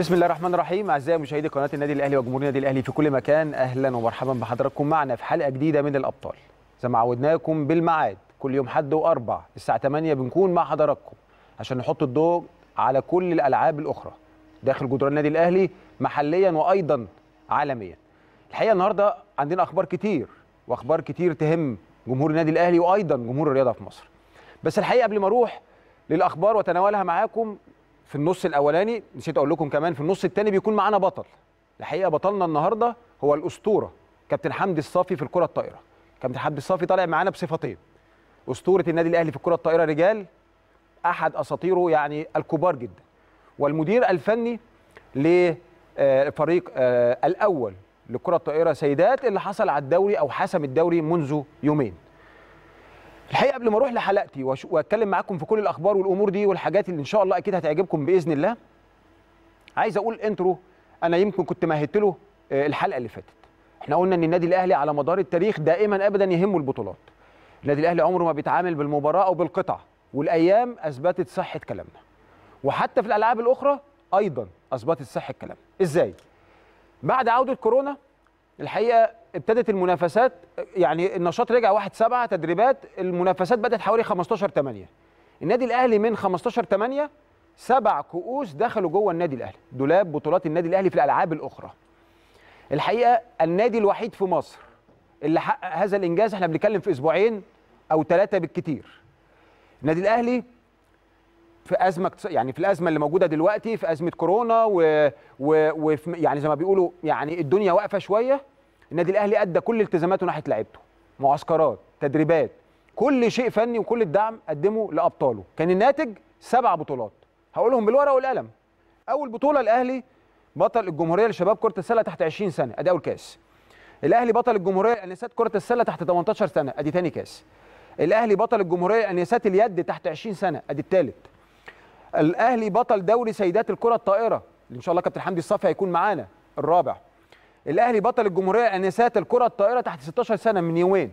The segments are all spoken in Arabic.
بسم الله الرحمن الرحيم. أعزائي مشاهدي قناة النادي الأهلي وجمهور النادي الأهلي في كل مكان أهلا ومرحبا بحضراتكم معنا في حلقة جديدة من الأبطال. زي ما عودناكم بالميعاد كل يوم حد وأربع الساعة 8 بنكون مع حضراتكم عشان نحط الضوء على كل الألعاب الأخرى. داخل جدران النادي الأهلي محليا وأيضا عالميا. الحقيقة النهارده عندنا أخبار كتير وأخبار كتير تهم جمهور النادي الأهلي وأيضا جمهور الرياضة في مصر. بس الحقيقة قبل ما أروح للأخبار وتناولها معاكم في النص الأولاني نسيت أقول لكم كمان في النص الثاني بيكون معانا بطل. الحقيقة بطلنا النهارده هو الأسطورة كابتن حمدي الصافي في الكرة الطائرة. كابتن حمدي الصافي طالع معانا بصفتين. أسطورة النادي الأهلي في الكرة الطائرة رجال أحد أساطيره يعني الكبار جدا. والمدير الفني لفريق الأول لكره الطائرة سيدات اللي حصل على الدوري أو حسم الدوري منذ يومين. الحقيقة قبل ما أروح لحلقتي وأتكلم معاكم في كل الأخبار والأمور دي والحاجات اللي إن شاء الله أكيد هتعجبكم بإذن الله عايز أقول انترو أنا يمكن كنت مهدت له الحلقة اللي فاتت. إحنا قلنا إن النادي الأهلي على مدار التاريخ دائما ابدا يهمه البطولات. النادي الأهلي عمره ما بيتعامل بالمباراة أو بالقطع والأيام أثبتت صحة كلامنا. وحتى في الألعاب الأخرى أيضا أثبتت صحة كلامنا. إزاي؟ بعد عودة كورونا الحقيقة ابتدت المنافسات يعني النشاط رجع 1 7 تدريبات المنافسات بدأت حوالي 15 8 النادي الأهلي من 15 8 سبع كؤوس دخلوا جوه النادي الأهلي دولاب بطولات النادي الأهلي في الألعاب الأخرى. الحقيقة النادي الوحيد في مصر اللي حقق هذا الإنجاز إحنا بنتكلم في أسبوعين أو ثلاثة بالكتير. النادي الأهلي في أزمة يعني في الأزمة اللي موجودة دلوقتي في أزمة كورونا و... و... و... يعني زي ما بيقولوا يعني الدنيا واقفة شوية النادي الأهلي أدى كل التزاماته ناحية لعيبته معسكرات تدريبات كل شيء فني وكل الدعم قدمه لأبطاله كان الناتج سبع بطولات. هقولهم بالورقة والقلم. أول بطولة الأهلي بطل الجمهورية لشباب كرة السلة تحت 20 سنة أدي أول كاس. الأهلي بطل الجمهورية لانسات كرة السلة تحت 18 سنة أدي ثاني كاس. الأهلي بطل الجمهورية لانسات اليد تحت 20 سنة أدي الثالث الأهلي بطل دوري سيدات الكرة الطائرة. اللي إن شاء الله كابتن حمدي الصافي هيكون معانا الرابع. الأهلي بطل الجمهورية أنسات الكرة الطائرة تحت 16 سنة من يومين.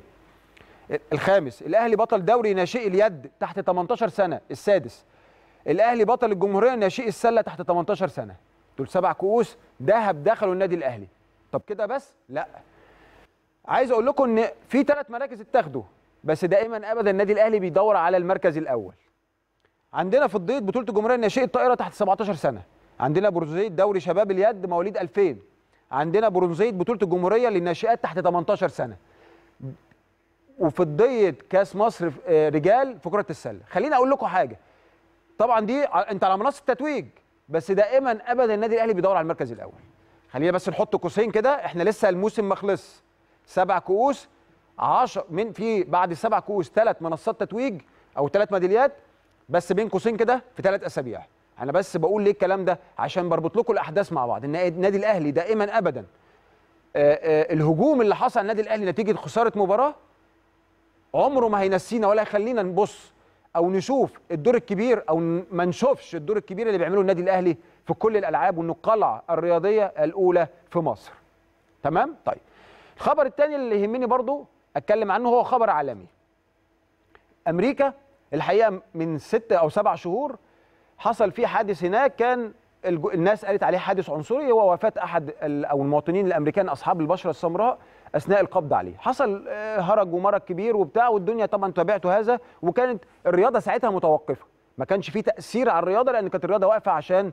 الخامس الأهلي بطل دوري ناشئ اليد تحت 18 سنة. السادس الأهلي بطل الجمهورية ناشئ السلة تحت 18 سنة. دول سبع كؤوس ذهب دخلوا النادي الأهلي. طب كده بس؟ لا. عايز أقول لكم إن في ثلاث مراكز اتاخدوا بس دائما ابدا النادي الأهلي بيدور على المركز الأول. عندنا في الضيط بطولة الجمهورية الناشئة الطائرة تحت 17 سنة. عندنا برونزيه دوري شباب اليد مواليد 2000 عندنا برونزيه بطولة الجمهورية للناشئات تحت 18 سنة. وفي الضيط كأس مصر رجال في كرة السلة. خليني أقول لكم حاجة. طبعا دي أنت على منصة التتويج. بس دائما ابدا النادي الأهلي بيدور على المركز الأول. خلينا بس نحط قوسين كده. إحنا لسه الموسم ما سبع كؤوس 10 من في بعد السبع كؤوس ثلاث منصات تتويج أو ثلاث ميداليات. بس بين قوسين كده في ثلاث أسابيع. أنا بس بقول ليه الكلام ده؟ عشان بربط لكم الأحداث مع بعض. النادي الأهلي دائما ابدا. آآ آآ الهجوم اللي حصل النادي الأهلي نتيجة خسارة مباراة عمره ما هينسينا ولا هيخلينا نبص أو نشوف الدور الكبير أو ما نشوفش الدور الكبير اللي بيعمله النادي الأهلي في كل الألعاب وانه القلعه الرياضية الأولى في مصر. تمام؟ طيب. الخبر الثاني اللي يهمني برضو أتكلم عنه هو خبر عالمي. أمريكا الحقيقة من ست أو سبع شهور حصل فيه حادث هناك كان الناس قالت عليه حادث عنصري هو وفاة أحد أو المواطنين الأمريكان أصحاب البشرة السمراء أثناء القبض عليه. حصل هرج ومرج كبير وبتاع والدنيا طبعا تابعته هذا وكانت الرياضة ساعتها متوقفة. ما كانش فيه تأثير على الرياضة لأن كانت الرياضة واقفة عشان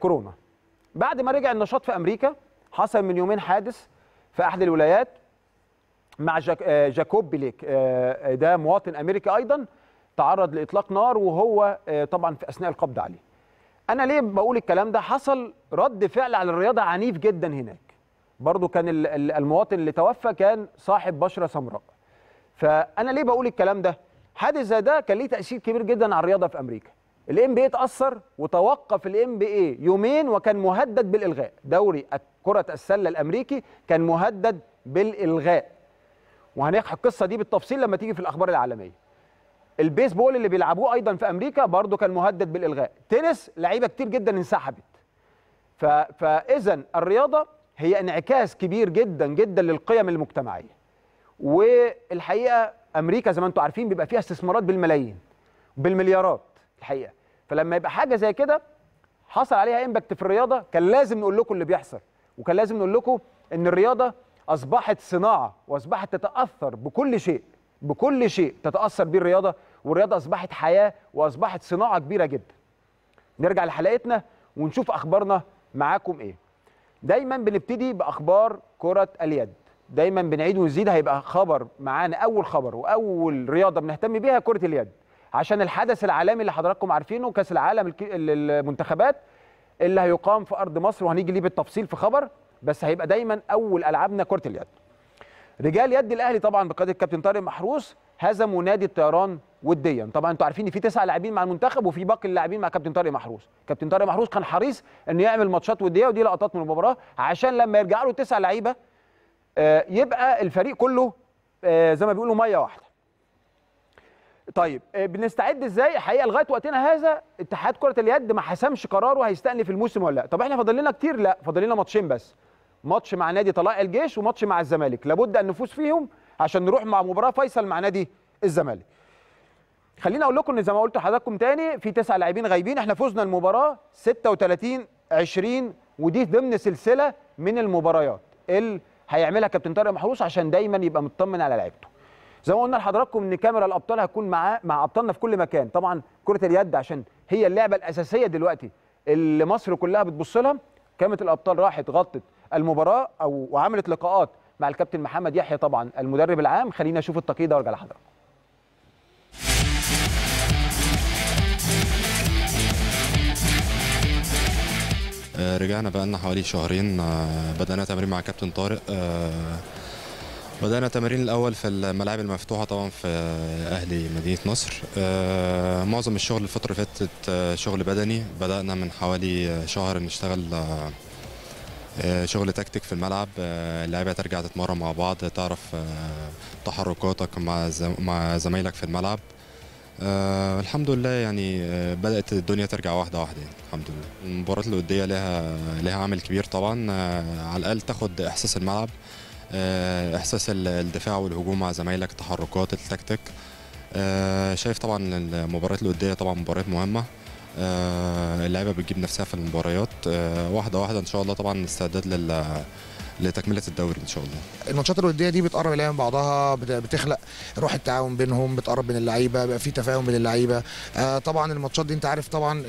كورونا. بعد ما رجع النشاط في أمريكا حصل من يومين حادث في أحد الولايات مع جاك جاكوب بليك ده مواطن أمريكي أيضا تعرض لإطلاق نار وهو طبعا في أثناء القبض عليه. أنا ليه بقول الكلام ده؟ حصل رد فعل على الرياضة عنيف جدا هناك. برضو كان المواطن اللي توفى كان صاحب بشرة سمراء. فأنا ليه بقول الكلام ده؟ حادث زي ده كان ليه تأثير كبير جدا على الرياضة في أمريكا. ال NBA اتأثر وتوقف ال NBA يومين وكان مهدد بالإلغاء. دوري كرة السلة الأمريكي كان مهدد بالإلغاء. وهنحكي القصة دي بالتفصيل لما تيجي في الأخبار العالمية. البيسبول اللي بيلعبوه أيضا في أمريكا برضه كان مهدد بالإلغاء. تنس لعيبة كتير جدا انسحبت. فاذا الرياضة هي انعكاس كبير جدا جدا للقيم المجتمعية. والحقيقة أمريكا زي ما أنتم عارفين بيبقى فيها استثمارات بالملايين بالمليارات الحقيقة. فلما يبقى حاجة زي كده حصل عليها امباكت في الرياضة كان لازم نقول لكم اللي بيحصل. وكان لازم نقول لكم إن الرياضة أصبحت صناعة وأصبحت تتأثر بكل شيء. بكل شيء تتأثر بيه الرياضة والرياضة أصبحت حياة وأصبحت صناعة كبيرة جدا. نرجع لحلقتنا ونشوف أخبارنا معاكم إيه. دايما بنبتدي بأخبار كرة اليد. دايما بنعيد ونزيد هيبقى خبر معانا أول خبر وأول رياضة بنهتم بيها كرة اليد. عشان الحدث العالمي اللي حضراتكم عارفينه كأس العالم المنتخبات اللي هيقام في أرض مصر وهنيجي ليه بالتفصيل في خبر بس هيبقى دايما أول ألعابنا كرة اليد. رجال يد الأهلي طبعا بقيادة الكابتن طارق محروس هزموا نادي الطيران وديا. طبعا أنتوا عارفين إن في تسع لاعبين مع المنتخب وفي باقي اللاعبين مع كابتن طارق محروس. كابتن طارق محروس كان حريص إنه يعمل ماتشات ودية ودي لقطات من المباراة عشان لما يرجع له تسع لعيبة آه، يبقى الفريق كله آه، زي ما بيقولوا مية واحدة. طيب آه، بنستعد إزاي؟ الحقيقة لغاية وقتنا هذا اتحاد كرة اليد ما حسمش قراره هيستأنف الموسم ولا لأ. طب إحنا فاضل لنا كتير؟ لأ فاضل لنا ماتشين بس. ماتش مع نادي طلائع الجيش وماتش مع الزمالك. لابد أن نفوز فيهم عشان نروح مع مباراة فيصل مع نادي الزمالك. خليني أقول لكم إن زي ما قلت لحضراتكم تاني في تسع لاعبين غايبين. إحنا فزنا المباراة 36 20 ودي ضمن سلسلة من المباريات اللي هيعملها كابتن طارق محروس عشان دايما يبقى مطمن على لعيبته. زي ما قلنا لحضراتكم إن كاميرا الأبطال هتكون مع مع أبطالنا في كل مكان. طبعا كرة اليد عشان هي اللعبة الأساسية دلوقتي اللي مصر كلها بتبص لها. كاميرا الأبطال راحت غطت المباراة أو وعملت لقاءات مع الكابتن محمد يحيى طبعا المدرب العام. خلينا نشوف التقييد ده وأرجع لحضراتكم آه، رجعنا بقالنا حوالي شهرين. آه، بدأنا تمرين مع كابتن طارق. آه، بدأنا التمرين الأول في الملاعب المفتوحة طبعا في أهلي مدينة نصر. معظم الشغل الفترة اللي فاتت شغل بدني. بدأنا من حوالي شهر نشتغل شغل تكتيك في الملعب آه، اللعيبة ترجع تتمرن مع بعض تعرف آه، تحركاتك مع مع زمايلك في الملعب. آه الحمد لله يعني آه بدأت الدنيا ترجع واحدة واحدة يعني الحمد لله. المباريات الودية لها لها عامل كبير طبعا آه على الأقل تاخد إحساس الملعب آه ال- الدفاع والهجوم مع زمايلك التحركات التكتيك. آه شايف طبعا المباريات الودية طبعا مباريات مهمة. آه اللعيبة بتجيب نفسها في المباريات. آه واحدة واحدة إن شاء الله طبعا استعداد لل لتكملة الدوري إن شاء الله. الماتشات الودية دي بتقرب اللعيبه من بعضها بت- بتخلق روح التعاون بينهم بتقرب من اللعيبة بيبقى في تفاهم بين اللعيبة. آه طبعا الماتشات دي أنت عارف طبعا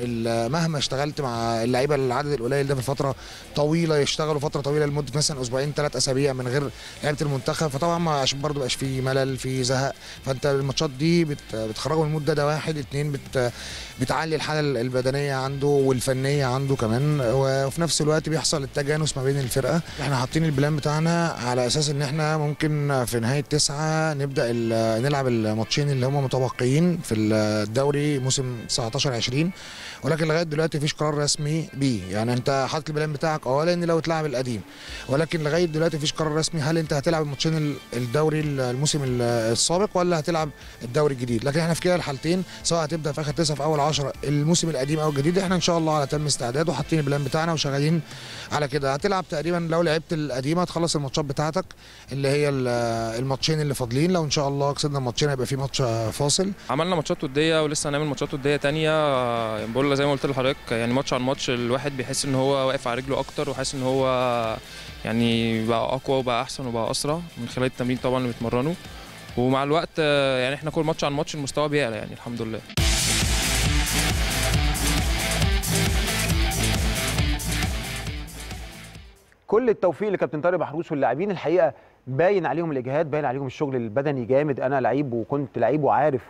مهما اشتغلت مع اللعيبة العدد القليل ده في فترة طويلة يشتغلوا فترة طويلة لمدة مثلا أسبوعين ثلاث أسابيع من غير لعيبة المنتخب. فطبعا ما عشان برضه بقاش في ملل في زهق. فأنت الماتشات دي بت بتخرجه من المده ده واحد اتنين بت بتعلي الحالة البدنية عنده والفنية عنده كمان. وفي نفس الوقت بيحصل التجانس ما بين الفرقة. إحنا حاطين البلان بتاعنا على أساس إن إحنا ممكن في نهاية تسعة نبدأ نلعب الماتشين اللي هم متبقيين في الدوري موسم 19 20 ولكن لغاية دلوقتي مفيش قرار رسمي بيه. يعني انت حاطط ال plan بتاعك آه لأن لو اتلعب القديم. ولكن لغاية دلوقتي مفيش قرار رسمي. هل انت هتلعب الماتشين ال- الدوري الموسم ال- السابق ولا هتلعب الدوري الجديد؟ لكن إحنا في كلا الحالتين سواء هتبدأ في آخر تسعه في أول 10 الموسم القديم أو الجديد إحنا إن شاء الله على أتم استعداد وحاطين ال plan بتاعنا وشغالين على كده. هتلعب تقريبا لو لعبت القديمة هتخلص الماتشات بتاعتك اللي هي ال- الماتشين اللي فاضلين. لو إن شاء الله كسبنا الماتشين هيبقى في ماتش فاصل. عملنا ماتشات ودية ولسه هنعمل ماتشات ودية تانية. آه، بقول زي ما قلت لحضرتك يعني ماتش عن ماتش الواحد بيحس إن هو واقف على رجله أكتر وحاسس إن هو يعني بقى أقوى وبقى أحسن وبقى أسرع من خلال التمرين طبعا اللي بيتمرنوا ومع الوقت يعني إحنا كل ماتش عن ماتش المستوى بيعلى يعني الحمد لله. كل التوفيق لكابتن طارق محروس واللاعبين الحقيقة باين عليهم الإجهاد باين عليهم الشغل البدني جامد. أنا لعيب وكنت لعيب وعارف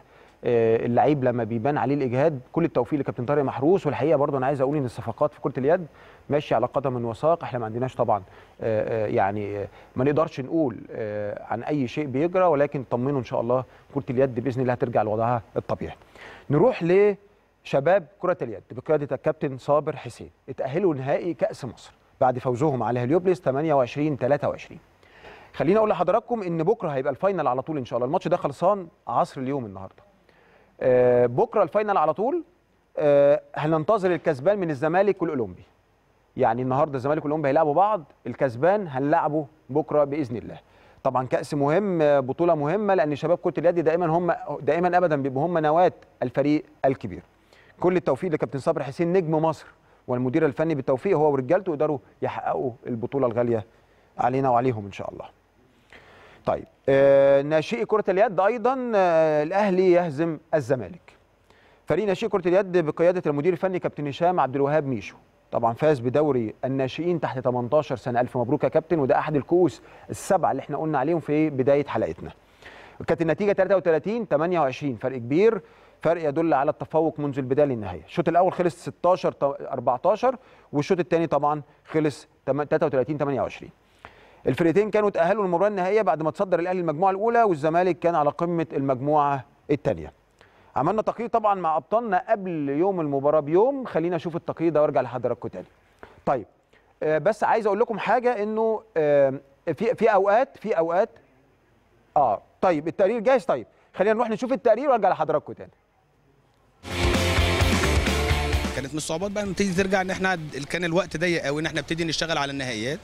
اللعيب لما بيبان عليه الإجهاد كل التوفيق لكابتن طارق محروس. والحقيقة برضه أنا عايز أقول إن الصفقات في كرة اليد ماشية على قدم وساق. إحنا ما عندناش طبعا آه، آه، يعني آه، ما نقدرش نقول آه، عن أي شيء بيجرى. ولكن طمنوا إن شاء الله كرة اليد بإذن الله هترجع لوضعها الطبيعي. نروح لشباب كرة اليد بقيادة الكابتن صابر حسين. اتأهلوا نهائي كأس مصر بعد فوزهم على هليوبلس 28 23 خليني أقول لحضراتكم إن بكرة هيبقى ال final على طول إن شاء الله. الماتش ده خلصان عصر اليوم النهارده. آه، بكرة ال final على طول آه، هننتظر الكسبان من الزمالك والأولمبي. يعني النهارده الزمالك والأولمبي هيلعبوا بعض الكسبان هنلعبه بكرة بإذن الله. طبعا كأس مهم آه، بطولة مهمة لأن شباب كرة اليد دائما هم دائما ابدا بيبقوا هم نواة الفريق الكبير. كل التوفيق لكابتن صبري حسين نجم مصر والمدير الفني بالتوفيق هو ورجالته يقدروا يحققوا البطولة الغالية علينا وعليهم إن شاء الله. طيب آه ناشئي كرة اليد أيضا آه الأهلي يهزم الزمالك. فريق ناشئي كرة اليد بقيادة المدير الفني كابتن هشام عبد الوهاب ميشو. طبعا فاز بدوري الناشئين تحت 18 سنة. ألف مبروك يا كابتن وده أحد الكؤوس السبعة اللي إحنا قلنا عليهم في بداية حلقتنا. كانت النتيجة 33 28 فرق كبير. فرق يدل على التفوق منذ البداية للنهاية. الشوط الأول خلص 16 14 والشوط الثاني طبعا خلص 33 28 الفرقتين كانوا تأهلوا للمباراة النهائية بعد ما تصدر الأهلي المجموعة الأولى والزمالك كان على قمة المجموعة الثانية عملنا تقرير طبعا مع أبطالنا قبل يوم المباراة بيوم. خلينا أشوف التقرير ده وأرجع لحضراتكم تاني. طيب آه بس عايز أقول لكم حاجة إنه آه في في أوقات في أوقات آه طيب التقرير جاهز؟ طيب خلينا نروح نشوف التقرير وأرجع لحضراتكم تاني. كانت من الصعوبات بقى نبتدي ترجع إن إحنا كان الوقت ضيق قوي إن إحنا نبتدي نشتغل على النهائيات.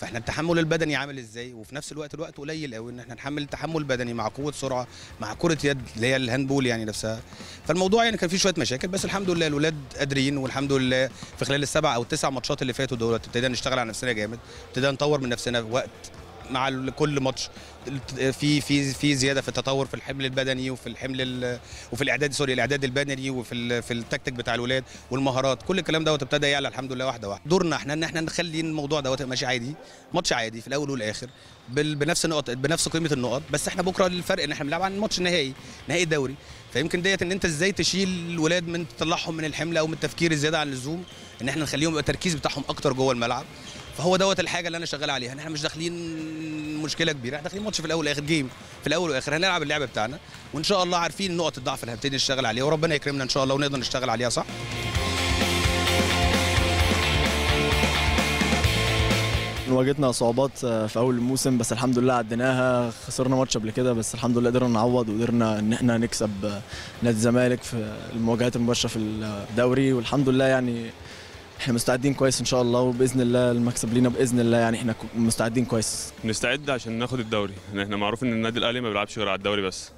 فاحنا التحمل البدني عامل إزاي؟ وفي نفس الوقت الوقت قليل قوي ان إحنا نحمل تحمل بدني مع قوة سرعة مع كرة يد اللي هي الهاندبول يعني نفسها. فالموضوع يعني كان فيه شوية مشاكل بس الحمد لله الولاد قادرين والحمد لله في خلال السبع أو التسع ماتشات اللي فاتوا دول ابتدينا نشتغل على نفسنا جامد ابتدينا نطور من نفسنا وقت مع كل ماتش. في في في زيادة في التطور في الحمل البدني وفي الحمل وفي الاعداد sorry الاعداد البدني وفي في التكتيك بتاع الولاد والمهارات. كل الكلام دوت ابتدى يعلى الحمد لله واحدة واحدة. دورنا إحنا ان إحنا نخلي الموضوع دوت ماشي عادي ماتش عادي في الأول والآخر بنفس النقط بنفس قيمة النقط. بس إحنا بكرة الفرق ان إحنا بنلعب عن الماتش النهائي نهائي الدوري. فيمكن ديت ان انت إزاي تشيل الولاد من تطلعهم من الحمل أو من التفكير الزيادة عن اللزوم ان إحنا نخليهم يبقى التركيز بتاعهم أكتر جوه الملعب. فهو دوت الحاجة اللي أنا شغال عليها. إحنا مش داخلين مشكلة كبيرة. إحنا داخلين ماتش في الأول والاخر جيم في الأول والاخر هنلعب اللعبه بتاعنا. وإن شاء الله عارفين نقط الضعف اللي هنبتدي نشتغل عليها وربنا يكرمنا إن شاء الله ونقدر نشتغل عليها صح؟ واجهتنا صعوبات في أول الموسم بس الحمد لله عديناها. خسرنا ماتش قبل كده بس الحمد لله قدرنا نعوض وقدرنا إن إحنا نكسب نادي الزمالك في المواجهات المباشرة في الدوري. والحمد لله يعني إحنا مستعدين كويس إن شاء الله وبإذن الله المكسب لينا بإذن الله يعني إحنا مستعدين كويس. نستعد عشان ناخد الدوري. إحنا معروف إن النادي الأهلي ما بيلعبش غير على الدوري بس.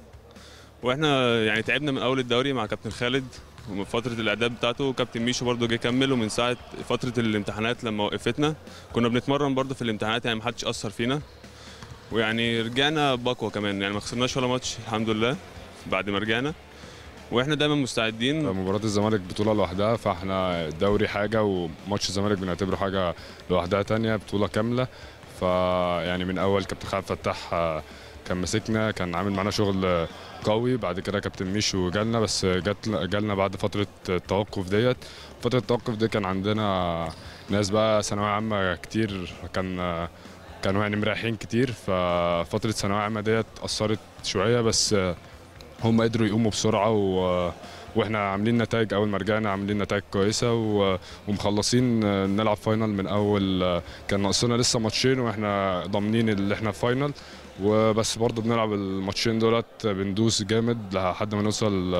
وإحنا يعني تعبنا من أول الدوري مع كابتن خالد ومن فترة الإعداد بتاعته كابتن ميشو برده جه كمل ومن ساعة فترة الامتحانات لما وقفتنا كنا بنتمرن برده في الامتحانات يعني ما حدش أثر فينا. ويعني رجعنا بقوه كمان يعني ما خسرناش ولا ماتش الحمد لله بعد ما رجعنا. وإحنا دايما مستعدين. مباراة الزمالك بطولة لوحدها فاحنا الدوري حاجة وماتش الزمالك بنعتبره حاجة لوحدها تانية بطولة كاملة. فيعني من أول كابتن خالد فتاح كان ماسكنا كان عامل معانا شغل قوي. بعد كده كابتن ميشو جالنا بس جات جالنا بعد فترة التوقف ديت. فترة التوقف دي كان عندنا ناس بقى ثانوية عامة كتير كان كانوا يعني مريحين كتير. ففتره ثانوية عامة ديت أثرت شوية بس هم قدروا يقوموا بسرعة و... وإحنا عاملين نتائج أول ما رجعنا عاملين نتائج كويسة و... ومخلصين نلعب final من أول كان ناقصنا لسه ماتشين وإحنا ضامنين اللي إحنا فاينل وبس برضه بنلعب الماتشين دولت بندوس جامد لحد ما نوصل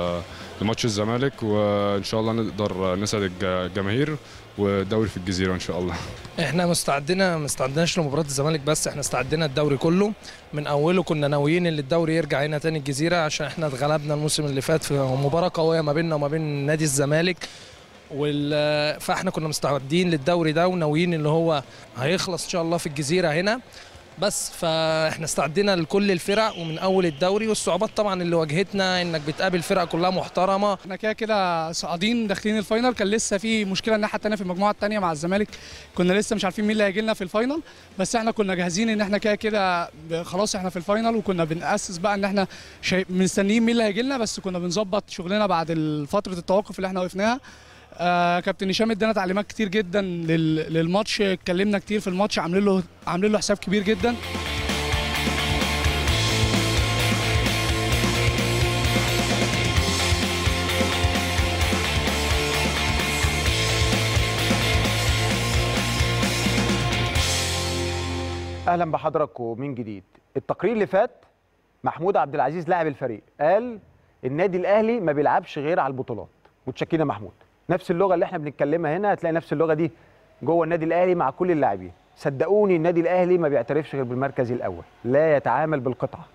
لماتش الزمالك وإن شاء الله نقدر نسعد الجماهير. والدوري في الجزيرة إن شاء الله. إحنا مستعدين ما استعدناش لمباراة الزمالك بس إحنا استعدينا الدوري كله. من أوله كنا ناويين إن الدوري يرجع هنا تاني الجزيرة عشان إحنا اتغلبنا الموسم اللي فات. في مباراة قوية ما بيننا وما بين نادي الزمالك. وال... فإحنا كنا مستعدين للدوري ده وناويين إن هو هيخلص إن شاء الله في الجزيرة هنا. بس فاحنا استعدينا لكل الفرق ومن أول الدوري والصعوبات طبعا اللي واجهتنا إنك بتقابل فرق كلها محترمة. إحنا كده كده صاعدين داخلين ال final كان لسه في مشكلة الناحيه الثانية في المجموعة الثانية مع الزمالك كنا لسه مش عارفين مين اللي هيجي لنا في ال final بس إحنا كنا جاهزين إن إحنا كده كده خلاص إحنا في ال final وكنا بنأسس بقى إن إحنا مستنيين مين اللي هيجي لنا بس كنا بنظبط شغلنا بعد فترة التوقف اللي إحنا وقفناها. آه كابتن هشام ادانا تعليمات كتير جدا لل... للماتش. اتكلمنا كتير في الماتش عاملين له عاملين له حساب كبير جدا. أهلا بحضراتكم من جديد. التقرير اللي فات محمود عبد العزيز لاعب الفريق قال النادي الأهلي ما بيلعبش غير على البطولات. متشكرين يا محمود. نفس اللغة اللي إحنا بنتكلمها هنا هتلاقي نفس اللغة دي جوه النادي الأهلي مع كل اللاعبين. صدقوني النادي الأهلي ما بيعترفش غير بالمركز الأول لا يتعامل بالقطعه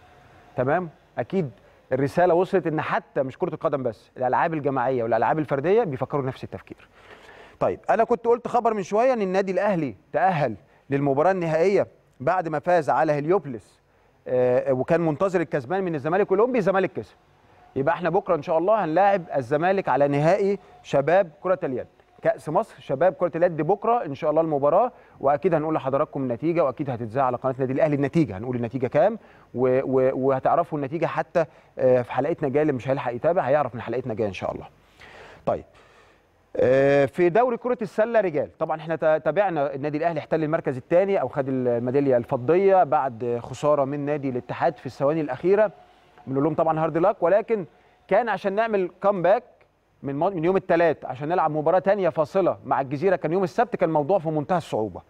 تمام؟ أكيد الرسالة وصلت إن حتى مش كرة القدم بس الألعاب الجماعية والألعاب الفردية بيفكروا نفس التفكير. طيب أنا كنت قلت خبر من شوية إن النادي الأهلي تأهل للمباراة النهائية بعد ما فاز على هليوبلس آه، وكان منتظر الكسبان من الزمالك والاولمبي الزمالك كسب. يبقى إحنا بكره ان شاء الله هنلاعب الزمالك على نهائي شباب كرة اليد. كأس مصر شباب كرة اليد بكره إن شاء الله المباراة وأكيد هنقول لحضراتكم النتيجة وأكيد هتتذاع على قناة النادي الأهلي النتيجة. هنقول النتيجة كام؟ وهتعرفوا النتيجة حتى آه، في حلقتنا الجايه اللي مش هيلحق يتابع هيعرف من حلقتنا الجايه إن شاء الله. طيب آه، في دوري كرة السلة رجال. طبعا إحنا تا- تابعنا النادي الأهلي احتل المركز الثاني أو خد الميدالية الفضية بعد خسارة من نادي الاتحاد في الثواني الأخيرة. بنقول لهم طبعا hard luck ولكن كان عشان نعمل comeback من من يوم الثلاث عشان نلعب مباراة تانية فاصلة مع الجزيرة كان يوم السبت كان الموضوع في منتهى الصعوبة.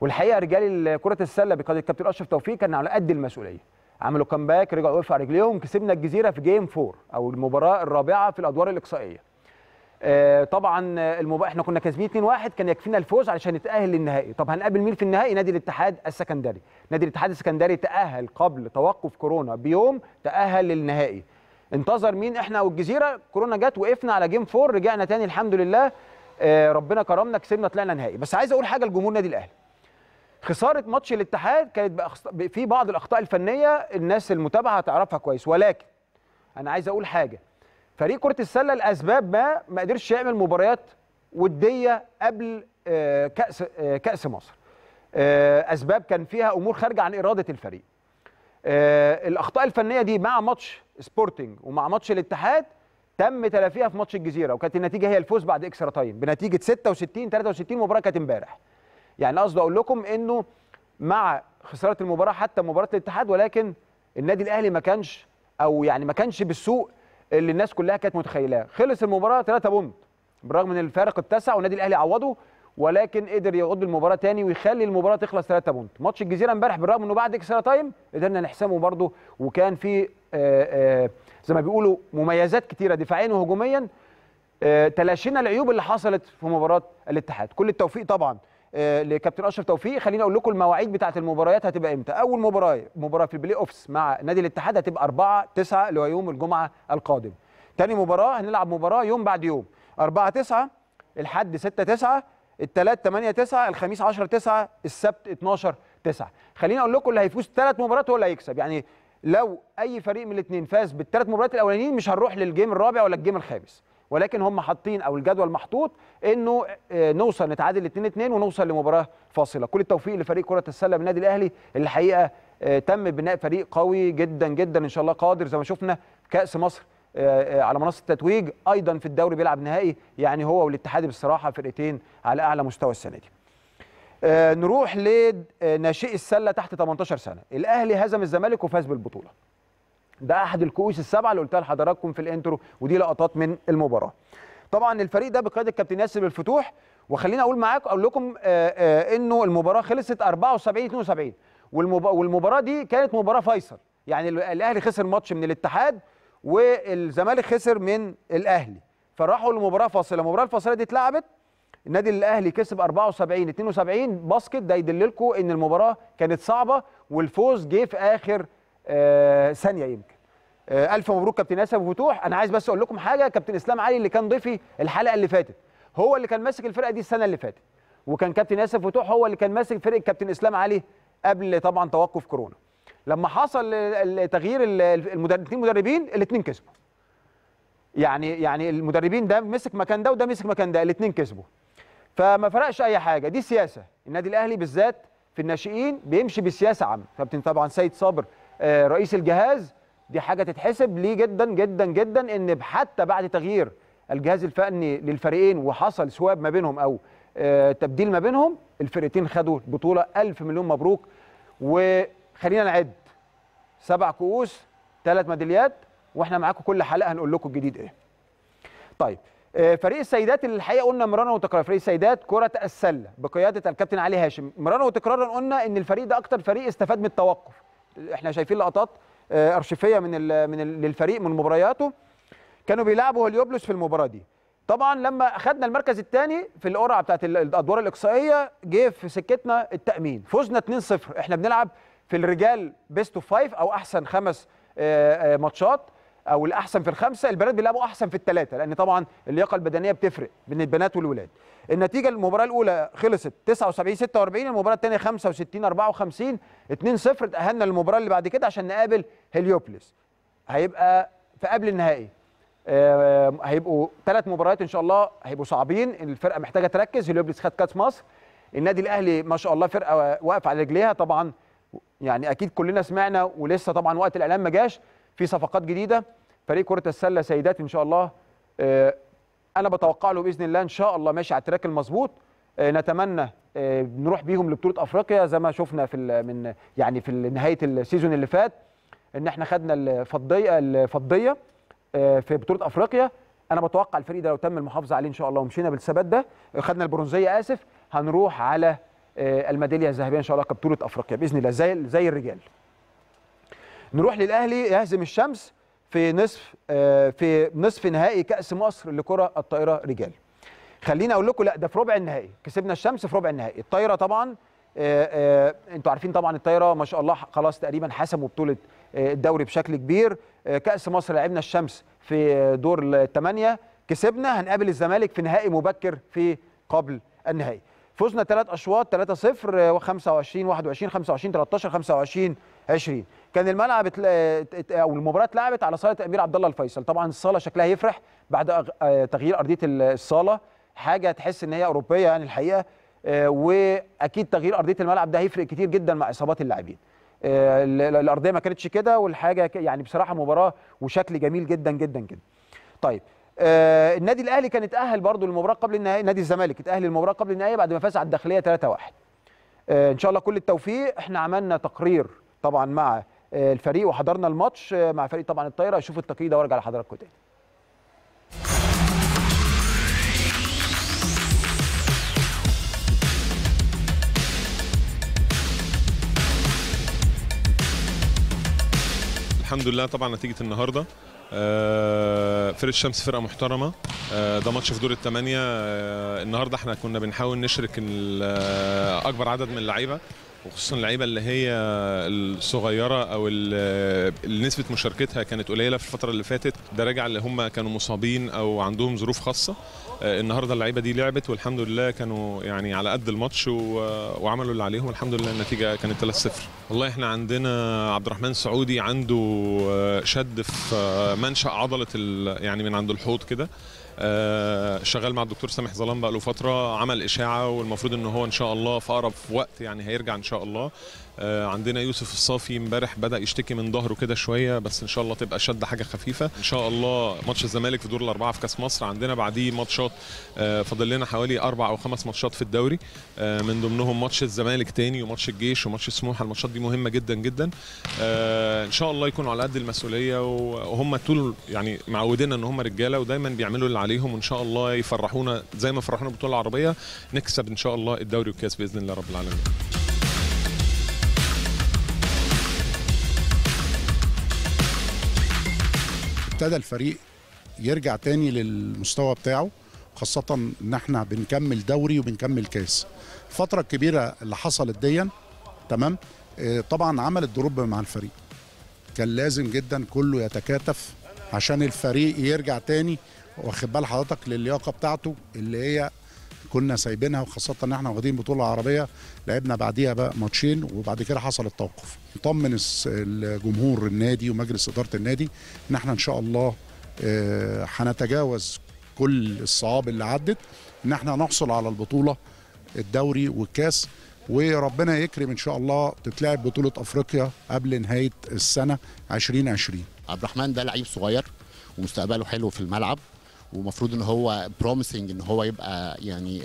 والحقيقة رجال كرة السلة بقيادة الكابتن أشرف توفيق كان على قد المسؤولية. عملوا comeback رجعوا وقفوا على رجليهم كسبنا الجزيرة في game four أو المباراة الرابعة في الأدوار الإقصائية. آه، طبعا آه، المبا... إحنا كنا كاسبين 2-1 كان يكفينا الفوز علشان نتاهل للنهائي. طب هنقابل مين في النهائي؟ نادي الاتحاد السكندري. نادي الاتحاد السكندري تأهل قبل توقف كورونا بيوم تأهل للنهائي. انتظر مين؟ إحنا والجزيرة. كورونا جت وقفنا على game 4 رجعنا تاني الحمد لله. آه، ربنا كرمنا كسبنا طلعنا نهائي. بس عايز أقول حاجة لجمهور النادي الأهلي. خسارة ماتش الاتحاد كانت في بعض الأخطاء الفنية الناس المتابعة هتعرفها كويس. ولكن أنا عايز أقول حاجة. فريق كرة السلة لأسباب ما ما قدرش يعمل مباريات ودية قبل آه، كأس آه، كأس مصر. آه، أسباب كان فيها أمور خارجة عن إرادة الفريق. الأخطاء الفنية دي مع ماتش سبورتنج ومع ماتش الاتحاد تم تلافيها في ماتش الجزيرة وكانت النتيجة هي الفوز بعد extra time بنتيجة 66 63 مباراة كانت امبارح. يعني قصدي أقول لكم إنه مع خسارة المباراة حتى مباراة الاتحاد ولكن النادي الأهلي ما كانش أو يعني ما كانش بالسوء اللي الناس كلها كانت متخيلاه. خلص المباراة 3 point. بالرغم من الفارق اتسع والنادي الأهلي عوضه ولكن قدر يخش المباراه تاني ويخلي المباراة تخلص 3 point. ماتش الجزيرة امبارح بالرغم إنه بعد extra time قدرنا نحسمه برده وكان في آه، آه، زي ما بيقولوا مميزات كتيرة دفاعيا وهجوميا آه، تلاشينا العيوب اللي حصلت في مباراة الاتحاد. كل التوفيق طبعا. لكابتن أشرف توفيق. خليني أقول لكم المواعيد بتاعه المباريات هتبقى إمتى. أول مباراة مباراة في ال playoffs مع نادي الاتحاد هتبقى 4 9 اللي هو يوم الجمعة القادم. تاني مباراة هنلعب مباراة يوم بعد يوم. 4 9 الحد 6 9 الثلاث 8 9 الخميس 10 9 السبت 12 9 خليني أقول لكم اللي هيفوز ثلاث مباريات هو اللي هيكسب. يعني لو أي فريق من الاثنين فاز بالثلاث مباريات الأولانيين مش هنروح للجيم الرابع ولا الجيم الخامس. ولكن هم حاطين أو الجدول محطوط إنه آه، نوصل نتعادل 2 2 ونوصل لمباراة فاصلة. كل التوفيق لفريق كرة السلة بالنادي الأهلي. اللي الحقيقة آه، تم بناء فريق قوي جدا جدا إن شاء الله قادر. زي ما شفنا كأس مصر آه، على منصة التتويج أيضا في الدوري بيلعب نهائي يعني هو والاتحاد بصراحة فرقتين على أعلى مستوى السنة دي. نروح لناشئي السلة تحت 18 سنة. الأهلي هزم الزمالك وفاز بالبطولة. ده أحد الكؤوس السبعة اللي قلتها لحضراتكم في الانترو ودي لقطات من المباراة. طبعا الفريق ده بقيادة الكابتن ياسر الفتوح وخليني أقول معاكم أقول لكم آه، آه، إنه المباراة خلصت 74 72 والمب- والمباراة دي كانت مباراة فيصل. يعني ال- الأهلي خسر ماتش من الاتحاد والزمالك خسر من الأهلي. فراحوا لمباراة فاصلة. المباراة الفاصلة دي اتلعبت. النادي الأهلي كسب 74 72 باسكت ده يدللكم إن المباراة كانت صعبة والفوز جه في آخر ثانية يمكن. آه، ألف مبروك كابتن ياسر أبو فتوح. أنا عايز بس أقول لكم حاجة كابتن إسلام علي اللي كان ضيفي الحلقة اللي فاتت. هو اللي كان ماسك الفرقة دي السنة اللي فاتت. وكان كابتن ياسر فتوح هو اللي كان ماسك فرقة كابتن إسلام علي قبل طبعا توقف كورونا. لما حصل تغيير ال- المدرب- الاثنين مدربين الاثنين كسبوا. يعني يعني المدربين ده مسك مكان ده وده مسك مكان ده الاثنين كسبوا. فما فرقش أي حاجة. دي سياسة. النادي الأهلي بالذات في الناشئين بيمشي بسياسة عامة. كابتن طبعا سيد صابر آه، رئيس الجهاز دي حاجة تتحسب ليه جدا جدا جدا إن حتى بعد تغيير الجهاز الفني للفريقين وحصل سواب ما بينهم أو آه، تبديل ما بينهم الفرقتين خدوا بطوله ألف مليون مبروك. وخلينا نعد. سبع كؤوس ثلاث ميداليات وإحنا معاكم كل حلقة هنقول لكم الجديد إيه. طيب آه، فريق السيدات اللي الحقيقة قلنا مرارا وتكرارا فريق السيدات كرة السلة بقيادة الكابتن علي هاشم. مرارا وتكرارا قلنا إن الفريق ده أكتر فريق استفاد من التوقف. إحنا شايفين لقطات آه، ارشيفيه من من للفريق من مبارياته. كانوا بيلعبوا هليوبلس في المباراة دي. طبعا لما اخذنا المركز الثاني في القرعة بتاعت ال- الأدوار الإقصائية جه في سكتنا التأمين. فزنا 2-0 إحنا بنلعب في الرجال best of five أو أحسن خمس آه، آه، ماتشات أو الأحسن في الخمسة. البنات بيلعبوا أحسن في الثلاثه لأن طبعا اللياقة البدنية بتفرق بين البنات والولاد. النتيجة المباراة الأولى خلصت 79 46 المباراة الثانية 65 54 2 0 تأهلنا للمباراة اللي بعد كده عشان نقابل هليوبلس هيبقى في قبل النهائي. هيبقوا ثلاث مباريات إن شاء الله هيبقوا صعبين الفرقة محتاجة تركز. هليوبلس خد كأس مصر. النادي الأهلي ما شاء الله فرقة واقفة على رجليها. طبعا يعني أكيد كلنا سمعنا ولسه طبعا وقت الإعلان ما جاش في صفقات جديدة. فريق كرة السلة سيدات إن شاء الله. آه، أنا بتوقع له بإذن الله إن شاء الله ماشي على ال track المظبوط. آه، نتمنى آه، نروح بيهم لبطولة أفريقيا زي ما شفنا في من يعني في نهاية السيزون اللي فات إن إحنا خدنا الفضية الفضية آه، في بطولة أفريقيا. أنا بتوقع الفريق ده لو تم المحافظة عليه إن شاء الله ومشينا بالثبات ده خدنا البرونزية آسف هنروح على الميدالية الذهبية إن شاء الله كبطولة أفريقيا بإذن الله زي زي الرجال. نروح للأهلي يهزم الشمس. في نصف آه، في نصف نهائي كأس مصر لكرة الطائرة رجال. خليني أقول لكم لا ده في ربع النهائي. كسبنا الشمس في ربع النهائي. الطايره طبعا آه، آه، أنتوا عارفين طبعا الطايره ما شاء الله خلاص تقريبا حسموا بطولة الدوري بشكل كبير. كأس مصر لعبنا الشمس في دور الثمانيه كسبنا هنقابل الزمالك في نهائي مبكر في قبل النهائي. فزنا ثلاث أشواط 3 0 و25 21 25 13 25 20 كان الملعب أو المباراة اتلعبت على صالة الامير عبد الله الفيصل. طبعا الصاله شكلها يفرح بعد آه، تغيير أرضية الصالة. حاجة تحس إن هي أوروبية يعني الحقيقة. آه، وأكيد تغيير أرضية الملعب ده هيفرق كتير جدا مع إصابات اللاعبين. آه، ال- ال- الأرضية ما كانتش كده والحاجة يعني بصراحة مباراة وشكل جميل جدا جدا جدا. طيب النادي الأهلي كان اتأهل برضو للمباراة قبل النهائي نادي الزمالك اتأهل للمباراة قبل النهائي بعد ما فاز على الداخلية 3-1 آه إن شاء الله كل التوفيق. إحنا عملنا تقرير طبعا مع الفريق وحضرنا الماتش مع فريق طبعا الطايرة. أشوف التقرير ده وأرجع لحضراتكم تاني. الحمد لله طبعا نتيجة النهارده. آه، فرقة الشمس فرقة محترمة. آه، ده ماتش في دور الثمانيه آه، النهارده إحنا كنا بنحاول نشرك آه، أكبر عدد من اللعيبة. وخصوصا اللعيبة اللي هي الصغيرة أو ال- اللي نسبة مشاركتها كانت قليلة في الفترة اللي فاتت ده راجع اللي هم كانوا مصابين أو عندهم ظروف خاصة. آه، النهارده اللعيبة دي لعبت والحمد لله كانوا يعني على قد الماتش وعملوا اللي عليهم والحمد لله النتيجة كانت 3-0 والله إحنا عندنا عبد الرحمن سعودي عنده آه، شد في آه، منشأ عضلة يعني من عند الحوض كده. شغال مع الدكتور سامح ظلام بقى له فترة عمل إشاعة والمفروض إن هو إن شاء الله في أقرب وقت يعني هيرجع إن شاء الله. آه، عندنا يوسف الصافي امبارح بدأ يشتكي من ظهره كده شوية بس إن شاء الله تبقى شد حاجة خفيفة. إن شاء الله ماتش الزمالك في دور الأربعة في كأس مصر عندنا بعديه ماتشات آه، فاضل لنا حوالي أربع أو خمس ماتشات في الدوري آه، من ضمنهم ماتش الزمالك تاني وماتش الجيش وماتش سموحة. الماتشات دي مهمة جدا جدا آه، إن شاء الله يكونوا على قد المسؤولية وهم طول يعني معودينا إن هم رجالة ودايما بيعملوا اللي عليهم وإن شاء الله يفرحونا زي ما فرحونا بالبطوله العربيه نكسب إن شاء الله الدوري والكاس بإذن الله رب العالمين. ابتدى الفريق يرجع تاني للمستوى بتاعه خاصة إن إحنا بنكمل دوري وبنكمل كاس. الفترة الكبيرة اللي حصلت ديا تمام؟ آه، طبعا عملت دروب مع الفريق. كان لازم جدا كله يتكاتف عشان الفريق يرجع تاني واخد بال حضرتك للياقة بتاعته اللي هي كنا سايبينها وخاصة إن إحنا واخدين بطولة عربية لعبنا بعديها بقى ماتشين وبعد كده حصل التوقف. نطمن الجمهور النادي ومجلس إدارة النادي إن إحنا إن شاء الله آه، هنتجاوز كل الصعاب اللي عدت إن إحنا نحصل على البطولة الدوري والكاس. وربنا يكرم إن شاء الله تتلعب بطولة أفريقيا قبل نهاية السنة 2020 عبد الرحمن ده لعيب صغير ومستقبله حلو في الملعب. ومفروض إن هو promising إن هو يبقى يعني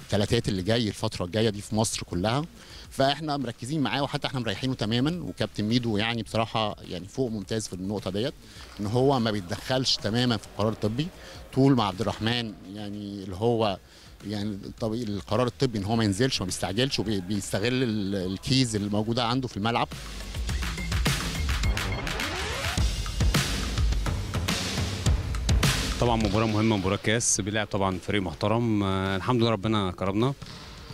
الثلاثات اللي جاي الفترة الجاية دي في مصر كلها. فإحنا مركزين معاه وحتى إحنا مريحينه تماما. وكابتن ميدو يعني بصراحة يعني فوق ممتاز في النقطة ديت. إن هو ما بيتدخلش تماما في القرار الطبي. طول ما عبد الرحمن يعني اللي هو يعني القرار الطبي إن هو ما ينزلش ما بيستعجلش وبيستغل ال- ال keys اللي موجوده عنده في الملعب. طبعا مباراة مهمة مباراة كاس بيلعب طبعا فريق محترم. آه، الحمد لله ربنا كرمنا.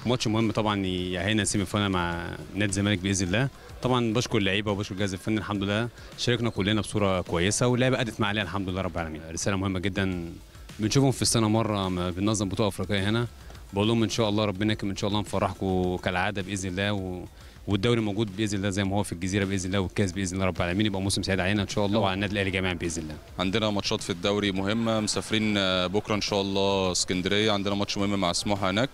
ماتش مهم طبعا يأهلنا semi final مع نادي الزمالك بإذن الله. طبعا بشكر اللعيبة وبشكر الجهاز الفني الحمد لله. شاركنا كلنا بصورة كويسة واللعيبة ادت ما عليها الحمد لله رب العالمين. رسالة مهمة جدا. بنشوفهم في السنة مرة بننظم بطوله أفريقية هنا. بقول لهم إن شاء الله ربنا يكرم إن شاء الله نفرحكم كالعادة بإذن الله. و... والدوري موجود بإذن الله زي ما هو في الجزيرة بإذن الله والكاس بإذن الله رب العالمين. يبقى موسم سعيد علينا إن شاء الله وعلى النادي الأهلي جميعا بإذن الله. عندنا ماتشات في الدوري مهمة مسافرين آه، بكرة إن شاء الله اسكندرية. عندنا ماتش مهم مع سموحة هناك.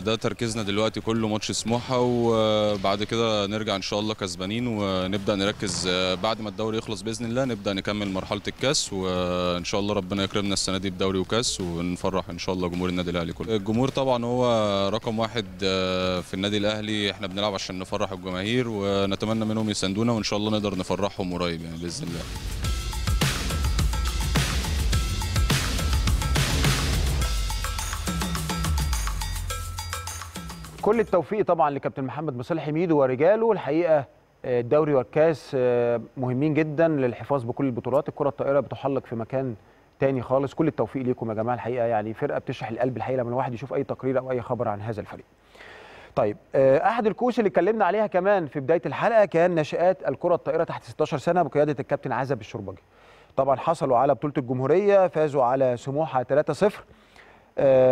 ده تركيزنا دلوقتي كله ماتش سموحة وبعد كده نرجع إن شاء الله كسبانين ونبدأ نركز آه، بعد ما الدوري يخلص بإذن الله نبدأ نكمل مرحلة الكاس وإن شاء الله ربنا يكرمنا السنة دي بدوري وكاس ونفرح إن شاء الله جمهور النادي الأهلي كله. الجمهور طبعا هو رقم واحد آه، في النادي الأهلي. إحنا بنلعب عشان نفرح الجماهير ونتمنى منهم يساندونا وإن شاء الله نقدر نفرحهم قريب يعني بإذن الله. كل التوفيق طبعا لكابتن محمد مصالح ميدو ورجاله. الحقيقة آه، الدوري والكاس آه، مهمين جدا للحفاظ بكل البطولات. الكرة الطائرة بتحلق في مكان تاني خالص. كل التوفيق ليكم يا جماعة. الحقيقة يعني فرقة بتشرح القلب الحقيقة لما الواحد يشوف أي تقرير أو أي خبر عن هذا الفريق. طيب آه، أحد الكؤوس اللي اتكلمنا عليها كمان في بداية الحلقة كان ناشئات الكرة الطائرة تحت 16 سنة بقيادة الكابتن عزب الشربجي. طبعا حصلوا على بطولة الجمهورية فازوا على سموحة 3-0 آه،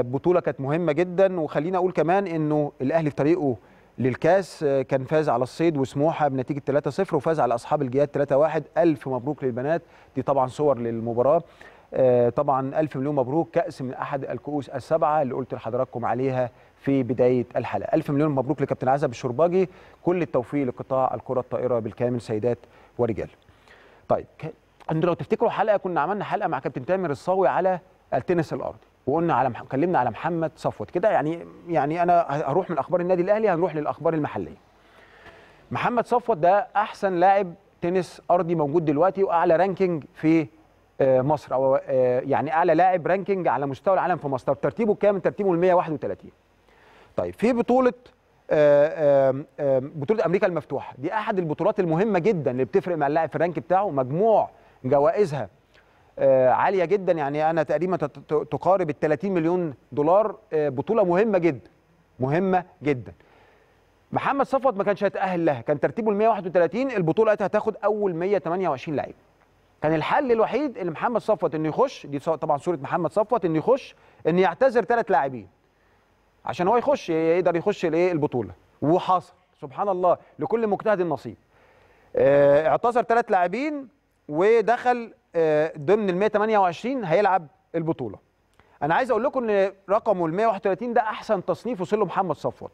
بطولة كانت مهمة جدا. وخلينا أقول كمان إنه الأهلي في طريقه للكاس آه، كان فاز على الصيد وسموحة بنتيجة 3-0 وفاز على أصحاب الجياد 3-1 ألف مبروك للبنات. دي طبعا صور للمباراة. آه، طبعا ألف مليون مبروك. كأس من أحد الكؤوس السبعة اللي قلت لحضراتكم عليها في بداية الحلقة. ألف مليون مبروك لكابتن عزب الشرباجي. كل التوفيق لقطاع الكرة الطائرة بالكامل سيدات ورجال. طيب لو تفتكروا حلقة كنا عملنا حلقة مع كابتن تامر الصاوي على التنس الأرضي. وقلنا على مح... اتكلمنا على محمد صفوت. كده يعني يعني أنا هروح من أخبار النادي الأهلي هنروح للأخبار المحلية. محمد صفوت ده أحسن لاعب تنس أرضي موجود دلوقتي وأعلى ranking في آه، مصر. أو آه، يعني أعلى لاعب ranking على مستوى العالم في مصر. ترتيبه كام؟ ترتيبه ال 131 طيب في بطولة آه، بطولة أمريكا المفتوحة. دي أحد البطولات المهمة جدا اللي بتفرق مع اللاعب في ال rank بتاعه. مجموع جوائزها عالية جدا. يعني أنا تقريبا تقارب ال 30 مليون دولار آه، بطولة مهمة جدا مهمة جدا. محمد صفوت ما كانش هيتأهل لها كان ترتيبه ال 131 البطولة هتاخد أول 128 لعيب. كان الحل الوحيد إن محمد صفوت إنه يخش دي طبعا صورة محمد صفوت إنه يخش ان يعتذر ثلاث لاعبين عشان هو يخش يقدر يخش الايه البطولة. وحصل سبحان الله لكل مجتهد نصيب آه، اعتذر ثلاث لاعبين ودخل آه، ضمن ال 128 هيلعب البطولة. أنا عايز أقول لكم إن رقمه ال 131 ده أحسن تصنيف وصل له محمد صفوت.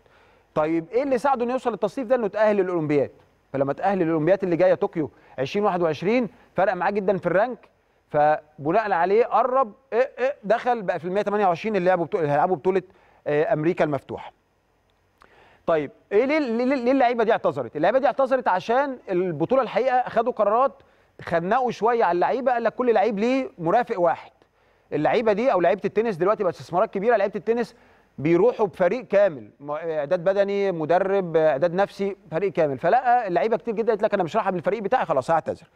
طيب إيه اللي ساعده إنه يوصل للتصنيف ده؟ إنه اتاهل للأولمبياد. فلما اتاهل للأولمبياد اللي جاية طوكيو 2021 فرق معاه جدا في الرانك. فبناء عليه قرب إيه إيه دخل بقى في ال 128 اللي لعبوا بطوله هيلعبوا بطولة آه، أمريكا المفتوحة. طيب إيه ليه ليه, ليه اللعيبة دي اعتذرت؟ اللعيبة دي اعتذرت عشان البطولة الحقيقة خدوا قرارات خنقوا شوية على اللعيبة قال لك كل لعيب ليه مرافق واحد. اللعيبة دي أو لعيبة التنس دلوقتي بقت استثمارات كبيرة لعيبة التنس بيروحوا بفريق كامل إعداد بدني مدرب إعداد نفسي فريق كامل فلقى اللعيبة كتير جدا قالت لك أنا مش رايحه بالفريق بتاعي خلاص هعتذر.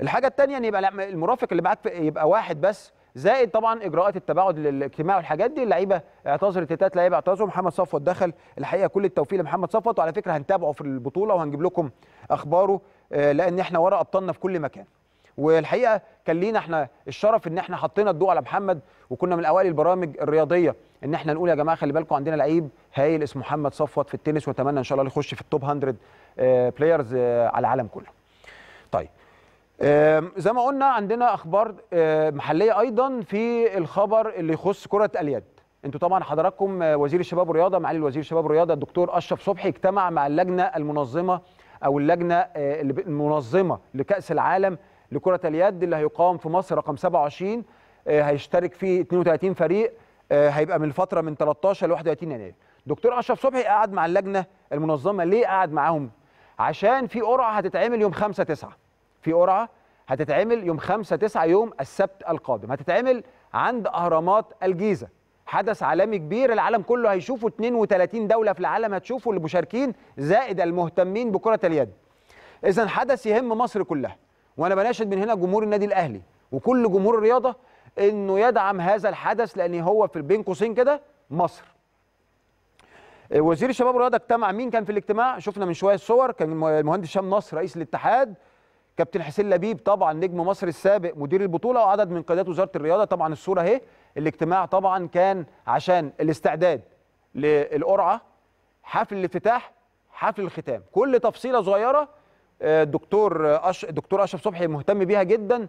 الحاجة الثانية إن يبقى المرافق اللي معاك يبقى واحد بس زائد طبعا إجراءات التباعد الاجتماعي والحاجات دي. اللعيبة اعتذرت التلات لعيبة اعتذروا. محمد صفوت دخل الحقيقة كل التوفيق لمحمد صفوت وعلى فكرة هنتابعه في البطولة وهنجيب لكم أخباره آه، لأن إحنا ورا ابطالنا في كل مكان. والحقيقة كان لينا إحنا الشرف إن إحنا حطينا الضوء على محمد وكنا من اوائل البرامج الرياضية إن إحنا نقول يا جماعة خلي بالكم عندنا لعيب هايل اسمه محمد صفوت في التنس وأتمنى إن شاء الله يخش في ال top 100 players على العالم كله. طيب زي ما قلنا عندنا أخبار محلية أيضا في الخبر اللي يخص كرة اليد. أنتوا طبعا حضراتكم آه، وزير الشباب والرياضة معالي الوزير الشباب والرياضة الدكتور أشرف صبحي اجتمع مع اللجنة المنظمة أو اللجنة آه، المنظمة لكأس العالم لكرة اليد اللي هيقام في مصر رقم 27 آه، هيشترك فيه 32 فريق. هيبقى من الفترة من 13 ل 31 يناير. دكتور أشرف صبحي قعد مع اللجنة المنظمة. ليه قعد معاهم؟ عشان في قرعة هتتعمل يوم 5 9 في قرعة هتتعمل يوم 5 9 يوم السبت القادم. هتتعمل عند أهرامات الجيزة. حدث عالمي كبير العالم كله هيشوفه. 32 دولة في العالم هتشوفه اللي مشاركين زائد المهتمين بكرة اليد. إذا حدث يهم مصر كلها. وأنا بناشد من هنا جمهور النادي الأهلي وكل جمهور الرياضة إنه يدعم هذا الحدث لأن هو في بين قوسين كده مصر. آه، وزير الشباب والرياضة اجتمع. مين كان في الاجتماع؟ شفنا من شوية الصور كان الم- المهندس هشام نصر رئيس الاتحاد. كابتن حسين لبيب طبعا نجم مصر السابق مدير البطولة وعدد من قيادات وزارة الرياضة. طبعا الصورة أهي. الاجتماع طبعا كان عشان الاستعداد للقرعة حفل الافتتاح حفل الختام. كل تفصيلة صغيرة آه، الدكتور أش... الدكتور أشرف صبحي مهتم بيها جدا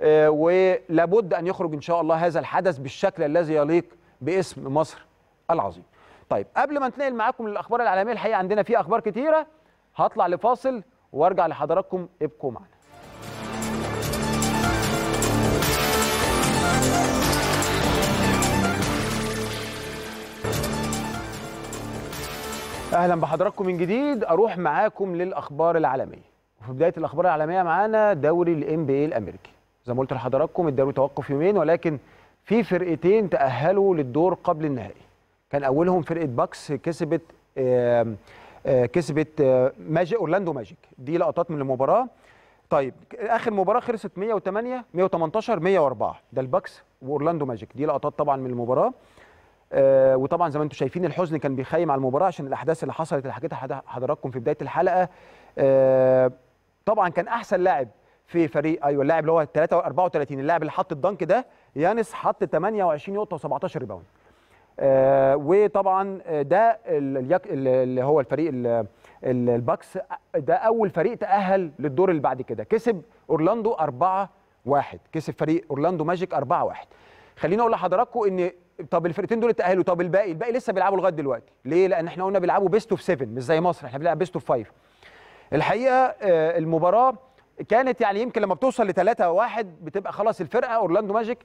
آه، ولابد أن يخرج إن شاء الله هذا الحدث بالشكل الذي يليق باسم مصر العظيم. طيب قبل ما نتنقل معاكم للأخبار العالمية الحقيقة عندنا في أخبار كتيرة. هطلع لفاصل وارجع لحضراتكم ابقوا معنا. أهلا بحضراتكم من جديد أروح معاكم للأخبار العالمية. وفي بداية الأخبار العالمية معانا دوري الام بي الأمريكي. زي ما قلت لحضراتكم الدوري توقف يومين ولكن في فرقتين تأهلوا للدور قبل النهائي. كان أولهم فرقة باكس كسبت كسبت آه، ماجيك أورلاندو ماجيك. دي لقطات من المباراة. طيب آخر مباراة خلصت 108 118 104 ده الباكس وأورلاندو ماجيك. دي لقطات طبعا من المباراة. آه وطبعا زي ما أنتم شايفين الحزن كان بيخيم على المباراة عشان الأحداث اللي حصلت اللي حكيتها حضراتكم في بداية الحلقة. آه طبعا كان أحسن لاعب في فريق أيوه اللاعب اللي هو 3 34 اللاعب اللي حط ال dunk ده يانس حط 28 نقطة و17 rebound. آه وطبعا آه، ده اللي هو الفريق ال- ال- الباكس ده أول فريق تأهل للدور اللي بعد كده. كسب أورلاندو 4 1 كسب فريق أورلاندو ماجيك 4 1 خليني أقول لحضراتكم إن طب الفرقتين دول اتاهلوا طب الباقي الباقي لسه بيلعبوا لغاية دلوقتي. ليه؟ لأن إحنا قلنا بيلعبوا best of 7 مش زي مصر. إحنا بنلعب best of 5 الحقيقة آه، المباراة كانت يعني يمكن لما بتوصل ل 3 1 بتبقى خلاص الفرقة أورلاندو ماجيك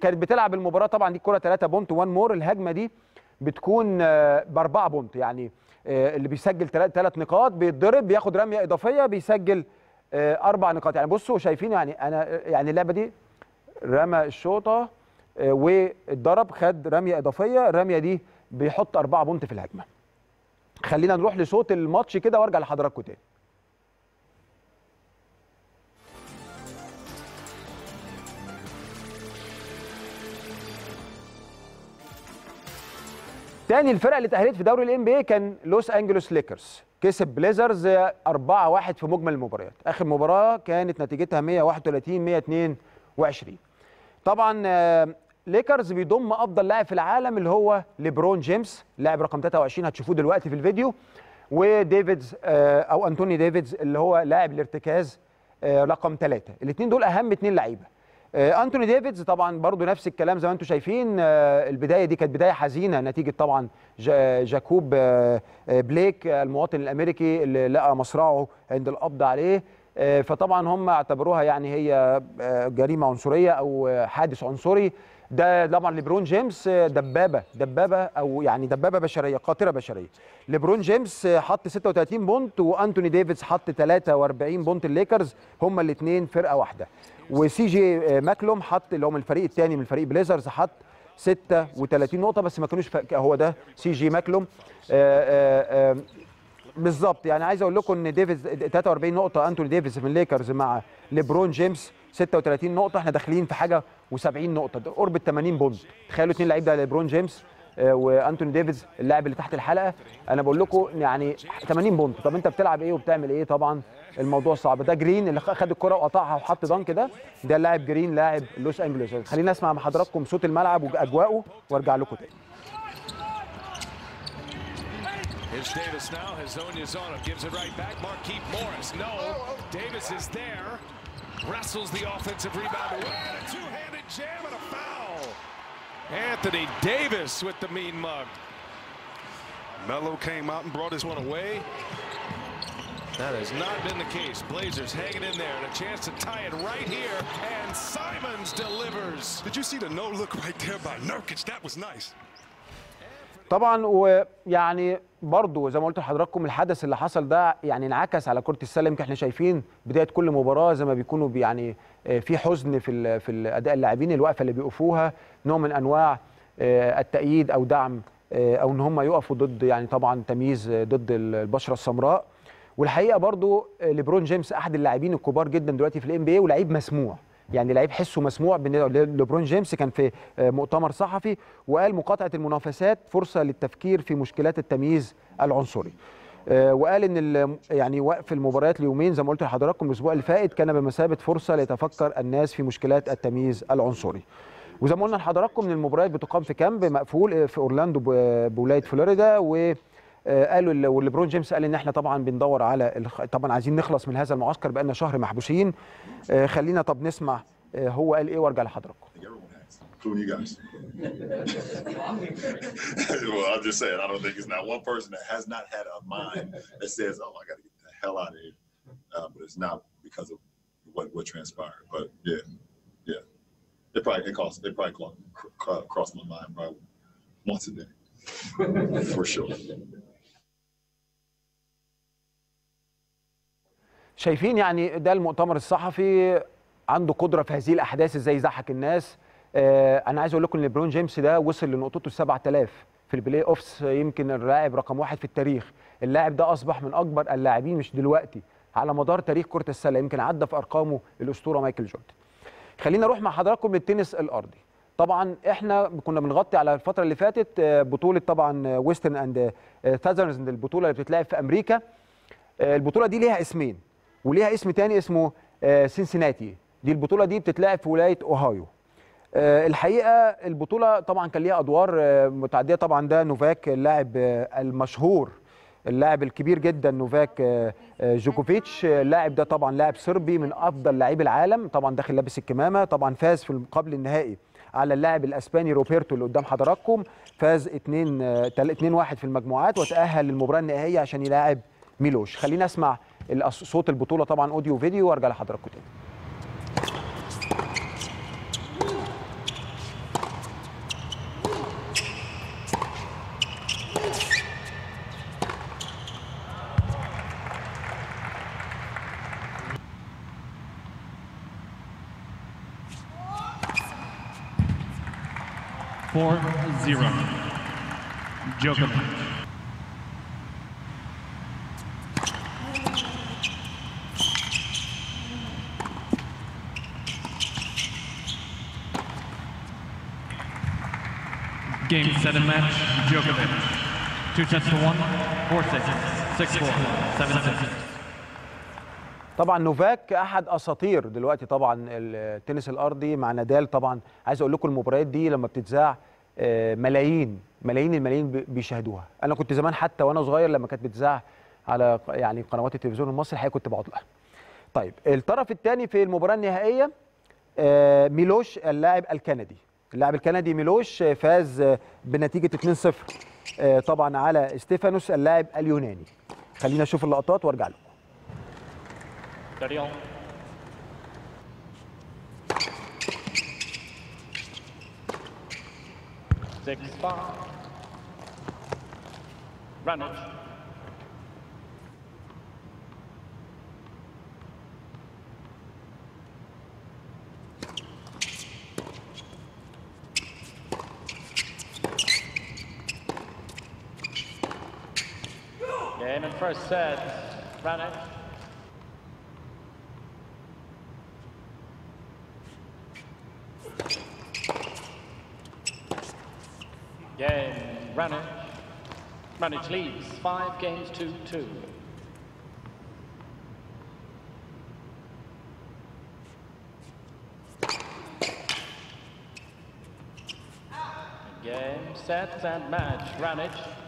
كانت بتلعب المباراة طبعا دي الكره 3 point one more الهجمة دي بتكون ب 4 point يعني آه، اللي بيسجل ثلاث نقاط بيتضرب بياخد رمية إضافية بيسجل آه، أربع نقاط. يعني بصوا شايفين يعني أنا يعني اللعبة دي رمى الشوتة آه، واتضرب خد رمية إضافية. الرمية دي بيحط أربعة point في الهجمة. خلينا نروح لصوت الماتش كده وأرجع لحضراتكم تاني. تاني الفرقه اللي تأهلت في دوري ال NBA كان لوس أنجلوس ليكرز. كسب بليزرز 4-1 في مجمل المباريات. آخر مباراة كانت نتيجتها 131 122 طبعا آه، ليكرز بيضم أفضل لاعب في العالم اللي هو ليبرون جيمس لاعب رقم 23 هتشوفوه دلوقتي في الفيديو وديفيز آه، أو أنتوني ديفيز اللي هو لاعب الارتكاز آه، رقم ثلاثة الاثنين دول أهم اثنين لعيبة. أنتوني ديفيز طبعا برضو نفس الكلام زي ما أنتم شايفين. آه، البداية دي كانت بداية حزينة نتيجة طبعا جاكوب آه، آه، بليك آه، المواطن الأمريكي اللي لقى مصرعه عند القبض عليه. آه، فطبعا هم اعتبروها يعني هي آه، جريمة عنصرية أو آه، حادث عنصري. ده طبعا ليبرون جيمس آه، دبابة دبابة أو يعني دبابة بشرية قاطرة بشرية. ليبرون جيمس آه، حط 36 point وأنتوني ديفيز حط 43 point الليكرز. هم الاثنين فرقة واحدة. وسي جي ماكلوم حط اللي هو من الفريق الثاني من الفريق بليزرز حط 36 نقطة بس ما كانوش. هو ده سي جي ماكلوم. آه، آه، آه، بالظبط. يعني عايز أقول لكم إن ديفيز 43 نقطة أنتوني ديفيز من ليكرز مع ليبرون جيمس 36 نقطة. إحنا داخلين في حاجة و70 نقطة. قرب ال 80 point. تخيلوا اثنين لعيب ده ليبرون جيمس. وأنتوني ديفيز اللاعب اللي تحت الحلقة أنا بقول لكم يعني 80 point طب أنت بتلعب إيه وبتعمل إيه طبعا الموضوع صعب ده جرين اللي خد الكرة وقطعها وحط dunk ده ده اللاعب جرين لاعب لوس أنجلوس خلينا نسمع مع حضراتكم صوت الملعب وأجواءه وأرجع لكم تاني Here's Davis now. His own is on him. Gives it right back. Markieff Morris. No. Davis is there. Wrestles the offensive rebound away. And a two-handed jam and a foul. Anthony Davis with the mean mug. Mello came out and brought his one away. That has not been the case. Blazers hanging in there and a chance to tie it right here. And Simons delivers. Did you see the no look right there by Nurkic? That was nice. طبعا ويعني برضو زي ما قلت لحضراتكم الحدث اللي حصل ده يعني انعكس على كرة السلة. يمكن إحنا شايفين بداية كل مباراة زي ما بيكونوا بي- يعني آه، في حزن في في اداء اللاعبين الوقفة اللي بيقفوها نوع من أنواع آه، التأييد أو دعم آه، أو إن هم يقفوا ضد يعني طبعا تمييز ضد ال- البشرة السمراء. والحقيقة برضو ليبرون جيمس أحد اللاعبين الكبار جدا دلوقتي في ال NBA ولعيب مسموع. يعني لعيب حسه مسموع لبرون جيمس كان في آه، مؤتمر صحفي وقال مقاطعة المنافسات فرصة للتفكير في مشكلات التمييز العنصري. آه، وقال إن يعني وقف المباريات ليومين زي ما قلت لحضراتكم الأسبوع اللي فات كان بمثابة فرصة ليتفكر الناس في مشكلات التمييز العنصري. وزي ما قلنا لحضراتكم إن المباريات بتقام في camp مقفول في أورلاندو بولاية فلوريدا و آه، قالوا ال- والليبرون جيمس قال ان إحنا طبعا بندور على طبعا عايزين نخلص من هذا المعسكر بقالنا شهر محبوسين آه، خلينا طب نسمع آه، هو قال إيه وارجع لحضراتكم Including you guys. well, I'm just saying, I don't think it's not one person that has not had a mind that says, "Oh, I got to get the hell out of here," uh, but it's not because of what what transpired. But yeah, yeah, it probably it cost it probably cro- cro- crossed my mind probably once a day, for sure. شايفين يعني ده المؤتمر الصحفي عنده قدرة في هذه الأحداث إزاي يضحك الناس. آه أنا عايز أقول لكم إن ليبرون جيمس ده وصل لنقطته 7000 في البلاي اوفس يمكن اللاعب رقم واحد في التاريخ. اللاعب ده أصبح من أكبر اللاعبين مش دلوقتي على مدار تاريخ كرة السلة يمكن عدى في أرقامه الأسطورة مايكل جوردن. خلينا نروح مع حضراتكم للتنس الأرضي. طبعا إحنا كنا بنغطي على الفترة اللي فاتت آه، بطولة طبعا Western and Southern البطولة اللي بتتلعب في أمريكا. آه، البطولة دي ليها اسمين. وليها اسم تاني اسمه آه، سينسيناتي دي البطولة دي بتتلعب في ولاية أوهايو. آه، الحقيقة البطولة طبعا كان ليها أدوار آه، متعدده طبعا. ده نوفاك اللاعب المشهور اللاعب الكبير جدا نوفاك جوكوفيتش. اللاعب ده طبعا لاعب صربي من أفضل لاعبي العالم. طبعا داخل لابس الكمامة. طبعا فاز في قبل النهائي على اللاعب الأسباني روبرتو اللي قدام حضراتكم. فاز 2 2 1 في المجموعات وتأهل للمباراة النهائية عشان يلاعب ميلوش. خلينا أسمع صوت البطولة طبعا audio video وأرجع لحضراتكم تاني Four zero. Djokovic. And match. Djokovic. Two sets to one. Four six. Six four. Seven six. طبعا نوفاك أحد أساطير دلوقتي طبعا التنس الأرضي مع نادال طبعا عايز أقول لكم المباريات دي لما بتتذاع آه، ملايين ملايين الملايين بي- بيشاهدوها أنا كنت زمان حتى وأنا صغير لما كانت بتذاع على يعني قنوات التلفزيون المصري الحقيقة كنت بقعد لها طيب الطرف الثاني في المباراة النهائية آه، ميلوش اللاعب الكندي اللاعب الكندي ميلوش فاز بنتيجة 2-0 آه، طبعا على ستيفانوس اللاعب اليوناني خلينا نشوف اللقطات وارجع لكم. Six five. Ranich. First set. Ranich. Game, Ranich. Ranich leads five games to two. Game, set and match. Ranich.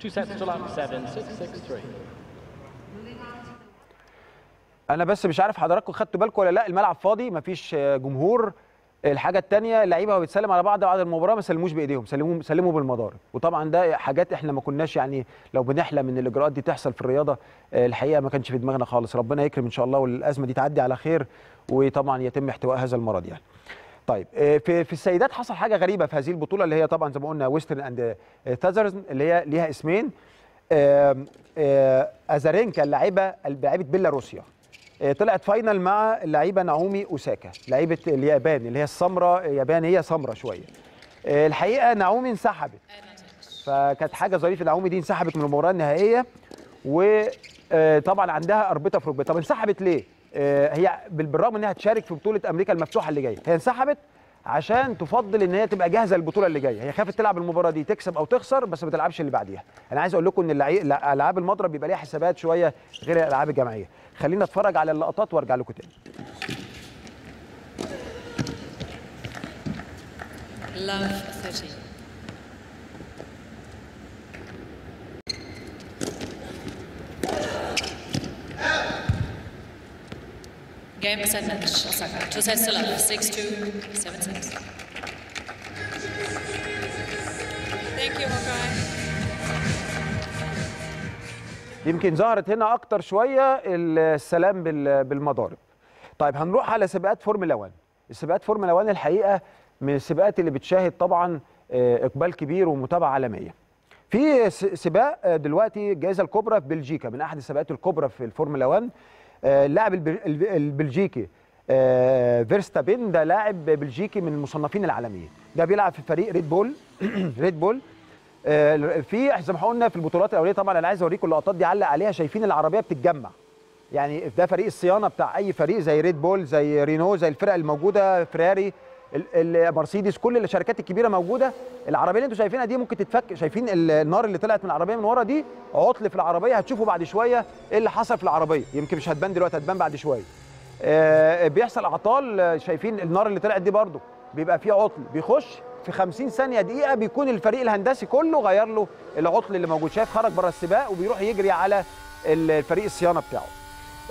Two sets to love, seven, six, six, three. أنا بس مش عارف حضراتكم خدتوا بالكم ولا لا الملعب فاضي مفيش جمهور. الحاجة الثانية اللعيبه وهي بتسلم على بعض بعد المباراة ما سلموش بإيديهم سلموا سلموا بالمضارب. وطبعا ده حاجات إحنا ما كناش يعني لو بنحلم إن الإجراءات دي تحصل في الرياضة الحقيقة ما كانش في دماغنا خالص. ربنا يكرم إن شاء الله والأزمة دي تعدي على خير وطبعا يتم احتواء هذا المرض يعني. طيب آه، في في السيدات حصل حاجة غريبة في هذه البطولة اللي هي طبعا زي ما قلنا Western and Southern اللي هي ليها اسمين أزارينكا اللاعبة لاعبه بيلاروسيا. آه، طلعت فاينل مع اللعيبة نعومي أوساكا لعيبة اليابان اللي هي السمراء يابانيه سمراء شوية. آه، الحقيقة نعومي انسحبت. فكانت حاجة ظريفة نعومي دي انسحبت من المباراة النهائية و آه، طبعا عندها أربطة في ركبتها. طب انسحبت ليه؟ هي بال- بالرغم إنها هتشارك في بطولة أمريكا المفتوحة اللي جاية هي انسحبت عشان تفضل إن هي تبقى جاهزة للبطولة اللي جاية. هي خافت تلعب المباراة دي تكسب أو تخسر بس ما تلعبش اللي بعديها. أنا عايز أقول لكم إن ألعاب المضرب بيبقى ليها حسابات شوية غير الألعاب الجماعية. خلينا نتفرج على اللقطات وأرجع لكم تاني. Love 30. Game match, Osaka. Two sets to love. 6 2, 7 6. Thank you, Hawkeye. يمكن ظهرت هنا أكتر شوية السلام بال- بالمضارب طيب هنروح على سباقات فورمولا 1 السباقات فورمولا 1 الحقيقة من السباقات اللي بتشاهد طبعا آه، إقبال كبير ومتابعة عالمية في سباق آه، دلوقتي الجائزة الكبرى في بلجيكا من أحد السباقات الكبرى في الفورمولا 1 آه، اللاعب البل- الب- البلجيكي آه، فيرستابين ده لاعب بلجيكي من المصنفين العالميين. ده بيلعب في فريق ريد بول ريد بول في زي ما قلنا في البطولات الأولية طبعا أنا عايز أوريكم اللقطات دي علق عليها. شايفين العربية بتتجمع. يعني ده فريق الصيانة بتاع أي فريق زي ريد بول زي رينو زي الفرق الموجودة فراري ال- ال- مرسيدس كل الشركات الكبيرة موجودة. العربية اللي أنتم شايفينها دي ممكن تتفك شايفين ال- النار اللي طلعت من العربية من ورا دي؟ عطل في العربية هتشوفوا بعد شوية إيه اللي حصل في العربية. يمكن مش هتبان دلوقتي هتبان بعد شوية. آه، بيحصل اعطال آه، شايفين النار اللي طلعت دي برده بيبقى فيه عطل. بيخش في 50 ثانية دقيقة بيكون الفريق الهندسي كله غير له العطل اللي موجود. شايف خرج بره السباق وبيروح يجري على الفريق الصيانة بتاعه.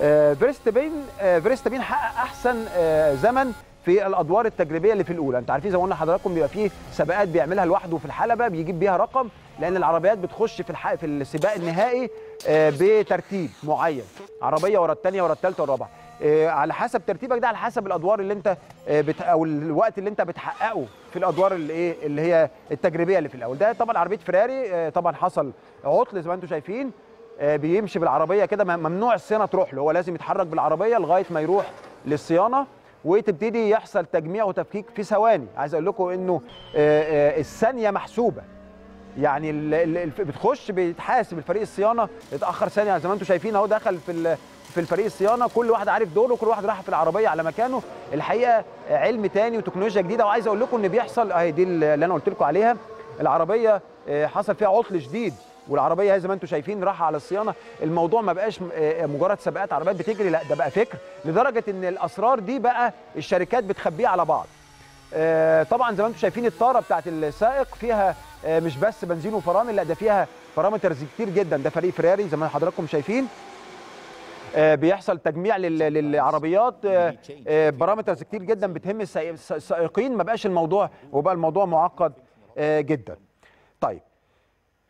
آه، فيرستابين آه، فيرستابين حقق أحسن آه، زمن. في الأدوار التجريبية اللي في الأولى. أنتوا عارفين زي ما قلنا لحضراتكم بيبقى فيه سباقات بيعملها لوحده في الحلبة بيجيب بيها رقم لأن العربيات بتخش في. في السباق النهائي آه، بترتيب معين. عربية ورا الثانية ورا الثالثه ورا الرابعه آه، على حسب ترتيبك ده على حسب الأدوار اللي أنت آه، بت... أو الوقت اللي أنت بتحققه في الأدوار اللي إيه اللي هي التجريبية اللي في الأول. ده طبعا عربية فراري آه، طبعا حصل عطل زي ما أنتم شايفين. بيمشي بالعربية كده ممنوع الصيانة تروح له. هو لازم يتحرك بالعربية لغاية ما يروح للصيانة. وتبتدي يحصل تجميع وتفكيك في ثواني. عايز أقول لكم إنه آه، آه، الثانية محسوبة. يعني بتخش بيتحاسب الفريق الصيانة. اتأخر ثانية زي ما أنتم شايفين أهو دخل في في الفريق الصيانة. كل واحد عارف دوره وكل واحد راح في العربية على مكانه. الحقيقة علم تاني وتكنولوجيا جديدة. وعايز أقول لكم إن بيحصل أهي دي اللي أنا قلت لكم عليها. العربية آه، حصل فيها عطل شديد. والعربية زي ما أنتم شايفين راح على الصيانة. الموضوع ما بقاش آه، مجرد سباقات عربيات بتجري لا ده بقى فكر. لدرجة إن الأسرار دي بقى الشركات بتخبيها على بعض. آه، طبعا زي ما أنتم شايفين الطاره بتاعت السائق فيها آه، مش بس بنزين وفرامل لا ده فيها parameters كتير جدا. ده فريق فراري زي ما حضراتكم شايفين. بيحصل تجميع لل- للعربيات. parameters كتير جدا بتهم السائق- الس- السائقين ما بقاش الموضوع وبقى الموضوع معقد جدا. طيب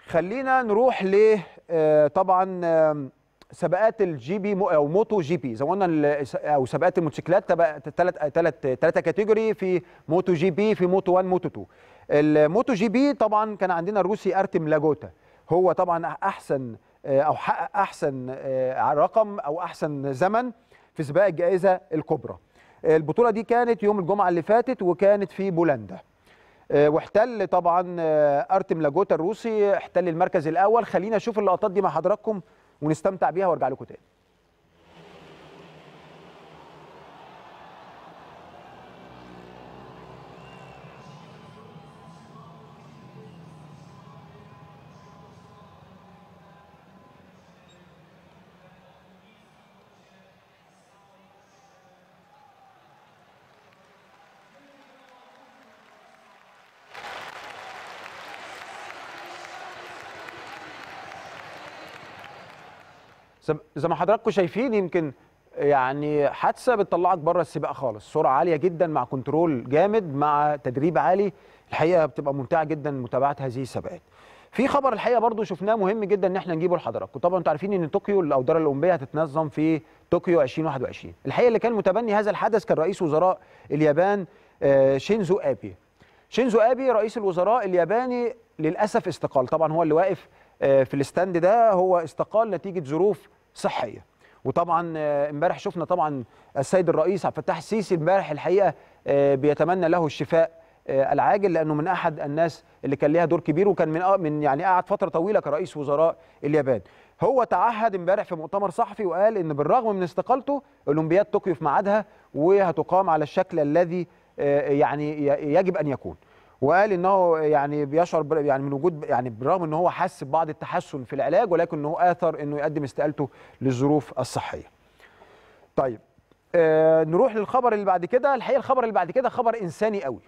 خلينا نروح ل آه، طبعا سباقات ال GP أو Moto GP زي ما قلنا أو سباقات الموتوسيكلات ثلاث ثلاث ثلاثة category في Moto GP في Moto 1 Moto 2 ال Moto GP طبعا كان عندنا الروسي ارتم لاجوتا هو طبعا أحسن آه، أو حقق أحسن آه، رقم أو أحسن زمن في سباق الجائزة الكبرى. البطولة دي كانت يوم الجمعة اللي فاتت وكانت في بولندا. واحتل طبعا آه، ارتم لاجوتا الروسي احتل المركز الأول. خلينا نشوف اللقطات دي مع حضراتكم ونستمتع بيها وأرجع لكم تاني. زي- ما حضراتكم شايفين يمكن يعني حادثة بتطلعك بره السباق خالص. سرعة عالية جدا مع control جامد مع تدريب عالي. الحقيقة بتبقى ممتعة جدا متابعة هذه السباقات. في خبر الحقيقة برضو شفناه مهم جدا إن إحنا نجيبه لحضراتكم. طبعا أنتوا عارفين إن طوكيو الألعاب الأولمبية هتتنظم في طوكيو 2021 الحقيقة اللي كان متبني هذا الحدث كان رئيس وزراء اليابان آه، شينزو آبي. شينزو آبي رئيس الوزراء الياباني للأسف استقال. طبعا هو اللي واقف آه، في الاستاند ده. هو استقال نتيجة ظروف صحية. وطبعا آه، امبارح شفنا طبعا السيد الرئيس عبد الفتاح السيسي امبارح الحقيقة آه، بيتمنى له الشفاء آه، العاجل لأنه من أحد الناس اللي كان ليها دور كبير وكان من من يعني قعد فترة طويلة كرئيس وزراء اليابان. هو تعهد امبارح في مؤتمر صحفي وقال إن بالرغم من استقالته أولمبياد طوكيو في ميعادها وهتقام على الشكل الذي يعني يجب أن يكون. وقال انه يعني بيشعر يعني من وجود يعني بالرغم إن هو حس ببعض التحسن في العلاج ولكن إنه آثر إنه يقدم استقالته للظروف الصحية. طيب آه نروح للخبر اللي بعد كده الحقيقة الخبر اللي بعد كده خبر إنساني قوي.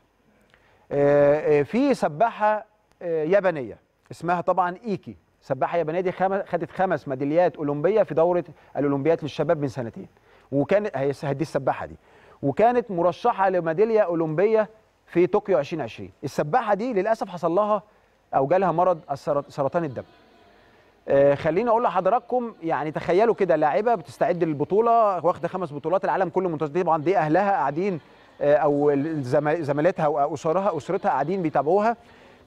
آه آه، في سباحة آه يابانية اسمها طبعا إيكي سباحة يابانية دي خم... خدت خمس ميداليات أولمبية في دورة الأولمبيات للشباب من سنتين وكانت هي دي السباحة دي وكانت مرشحة لميدالية أولمبية في طوكيو 2020 السباحة دي للأسف حصل لها أو جالها مرض سرطان الدم. آه، خليني أقول لحضراتكم يعني تخيلوا كده لاعبة بتستعد للبطولة واخدة خمس بطولات العالم كله منتظر طبعا دي أهلها قاعدين آه، أو زميلتها أو اسرها أسرتها قاعدين بيتابعوها.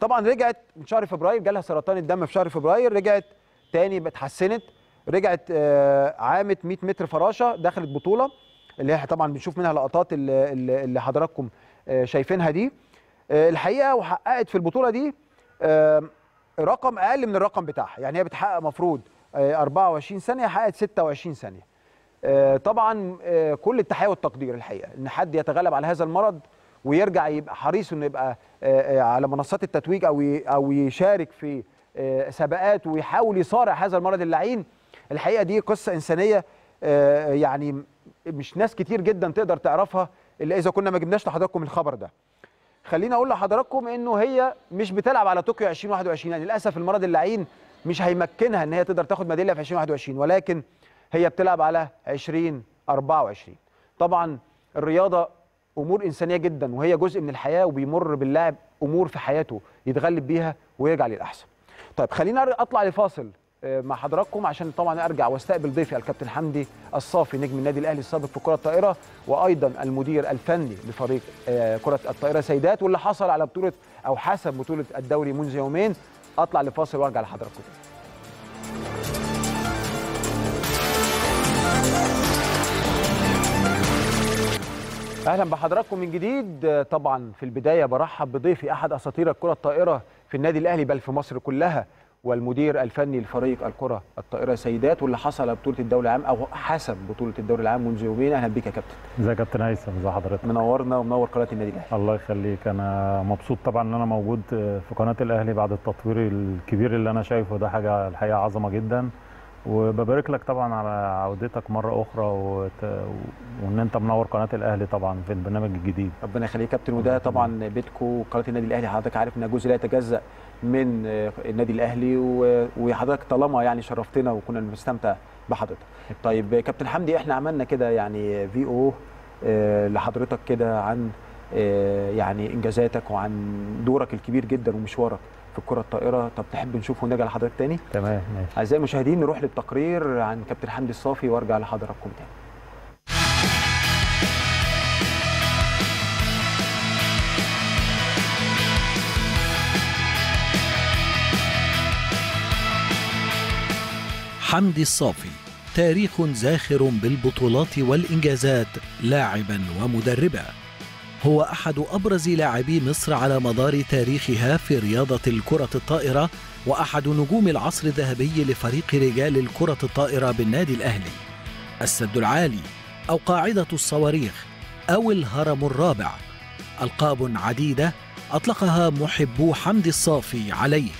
طبعا رجعت من شهر فبراير جالها سرطان الدم في شهر فبراير رجعت تاني اتحسنت رجعت آه، عامت 100 متر فراشة دخلت بطولة اللي هي طبعا بنشوف منها لقطات اللي, حضراتكم شايفينها دي. آه، الحقيقة وحققت في البطولة دي آه، رقم أقل من الرقم بتاعها. يعني هي بتحقق مفروض آه، 24 ثانية حققت 26 ثانية. آه، طبعا آه، كل التحية والتقدير الحقيقة. إن حد يتغلب على هذا المرض ويرجع يبقى حريص إنه يبقى آه، آه، على منصات التتويج أو أو يشارك في آه، سباقات ويحاول يصارع هذا المرض اللعين الحقيقة دي قصة إنسانية آه، يعني مش ناس كتير جدا تقدر تعرفها. إلا إذا كنا ما جبناش لحضراتكم الخبر ده. خليني أقول لحضراتكم إنه هي مش بتلعب على طوكيو 2021 يعني للأسف المرض اللعين مش هيمكنها إن هي تقدر تاخد ميدالية في 2021 ولكن هي بتلعب على 2024 طبعا الرياضة أمور إنسانية جدا وهي جزء من الحياة وبيمر باللاعب أمور في حياته يتغلب بيها ويرجع للأحسن. طيب خلينا أطلع لفاصل. مع حضراتكم. عشان طبعا أرجع واستقبل ضيفي الكابتن حمدي الصافي نجم النادي الأهلي السابق في كرة الطائرة وأيضا المدير الفني لفريق آه، كرة الطائرة سيدات. واللي حصل على بطولة أو حسب بطولة الدوري منذ يومين. أطلع لفاصل وأرجع لحضراتكم. أهلا بحضراتكم من جديد. آه، طبعا في البداية برحب بضيفي أحد أساطير الكرة الطائرة في النادي الأهلي بل في مصر كلها. والمدير الفني لفريق الكرة الطائرة سيدات واللي حصل بطولة الدوري العام أو حسب بطولة الدوري العام منذ يومين. أهلا بك يا كابتن. ازيك يا كابتن هيثم ازي حضرتك؟ منورنا ومنور قناة النادي الأهلي. الله يخليك. أنا مبسوط طبعا إن أنا موجود في قناة الأهلي بعد التطوير الكبير اللي أنا شايفه. ده حاجة الحقيقة عظمة جدا. وببارك لك طبعا على عودتك مرة أخرى وت... وإن أنت منور قناة الأهلي طبعا في البرنامج الجديد. ربنا يخليك يا كابتن وده. طبعا بيتكو قناة النادي الأهلي حضرتك عارف إنها جزء لا يتجزأ من آه، النادي الأهلي و- وحضرتك طالما يعني شرفتنا وكنا بنستمتع بحضرتك. طيب كابتن حمدي إحنا عملنا كده يعني في أو آه، لحضرتك كده عن آه، يعني إنجازاتك وعن دورك الكبير جدا ومشوارك. في الكرة الطائرة. طب تحب نشوف ونرجع لحضرتك تاني؟ تمام ماشي. أعزائي المشاهدين نروح للتقرير عن كابتن حمدي الصافي وأرجع لحضراتكم تاني. حمدي الصافي تاريخ زاخر بالبطولات والإنجازات لاعبا ومدربا. هو أحد أبرز لاعبي مصر على مدار تاريخها في رياضة الكرة الطائرة وأحد نجوم العصر الذهبي لفريق رجال الكرة الطائرة بالنادي الأهلي. السد العالي أو قاعدة الصواريخ أو الهرم الرابع. ألقاب عديدة أطلقها محبو حمدي الصافي عليه.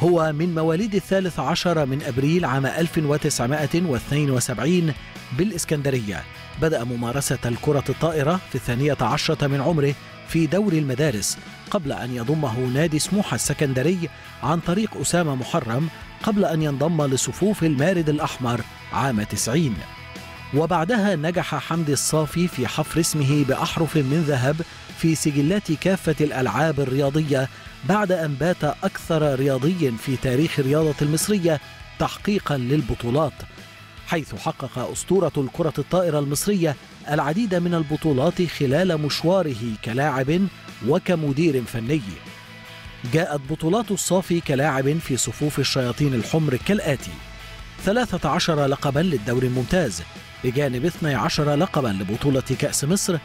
هو من مواليد الثالث عشر من أبريل عام 1972 بالإسكندرية. بدأ ممارسة الكرة الطائرة في الثانية عشرة من عمره في دوري المدارس قبل أن يضمه نادي سموحة السكندري عن طريق أسامة محرم قبل أن ينضم لصفوف المارد الأحمر عام 90 وبعدها نجح حمدي الصافي في حفر اسمه بأحرف من ذهب في سجلات كافة الألعاب الرياضية بعد أن بات أكثر رياضي في تاريخ الرياضة المصرية تحقيقا للبطولات. حيث حقق أسطورة الكرة الطائرة المصرية العديد من البطولات خلال مشواره كلاعب وكمدير فني. جاءت بطولات الصافي كلاعب في صفوف الشياطين الحمر كالآتي. 13 لقبا للدوري الممتاز. بجانب 12 لقبا لبطولة كأس مصر.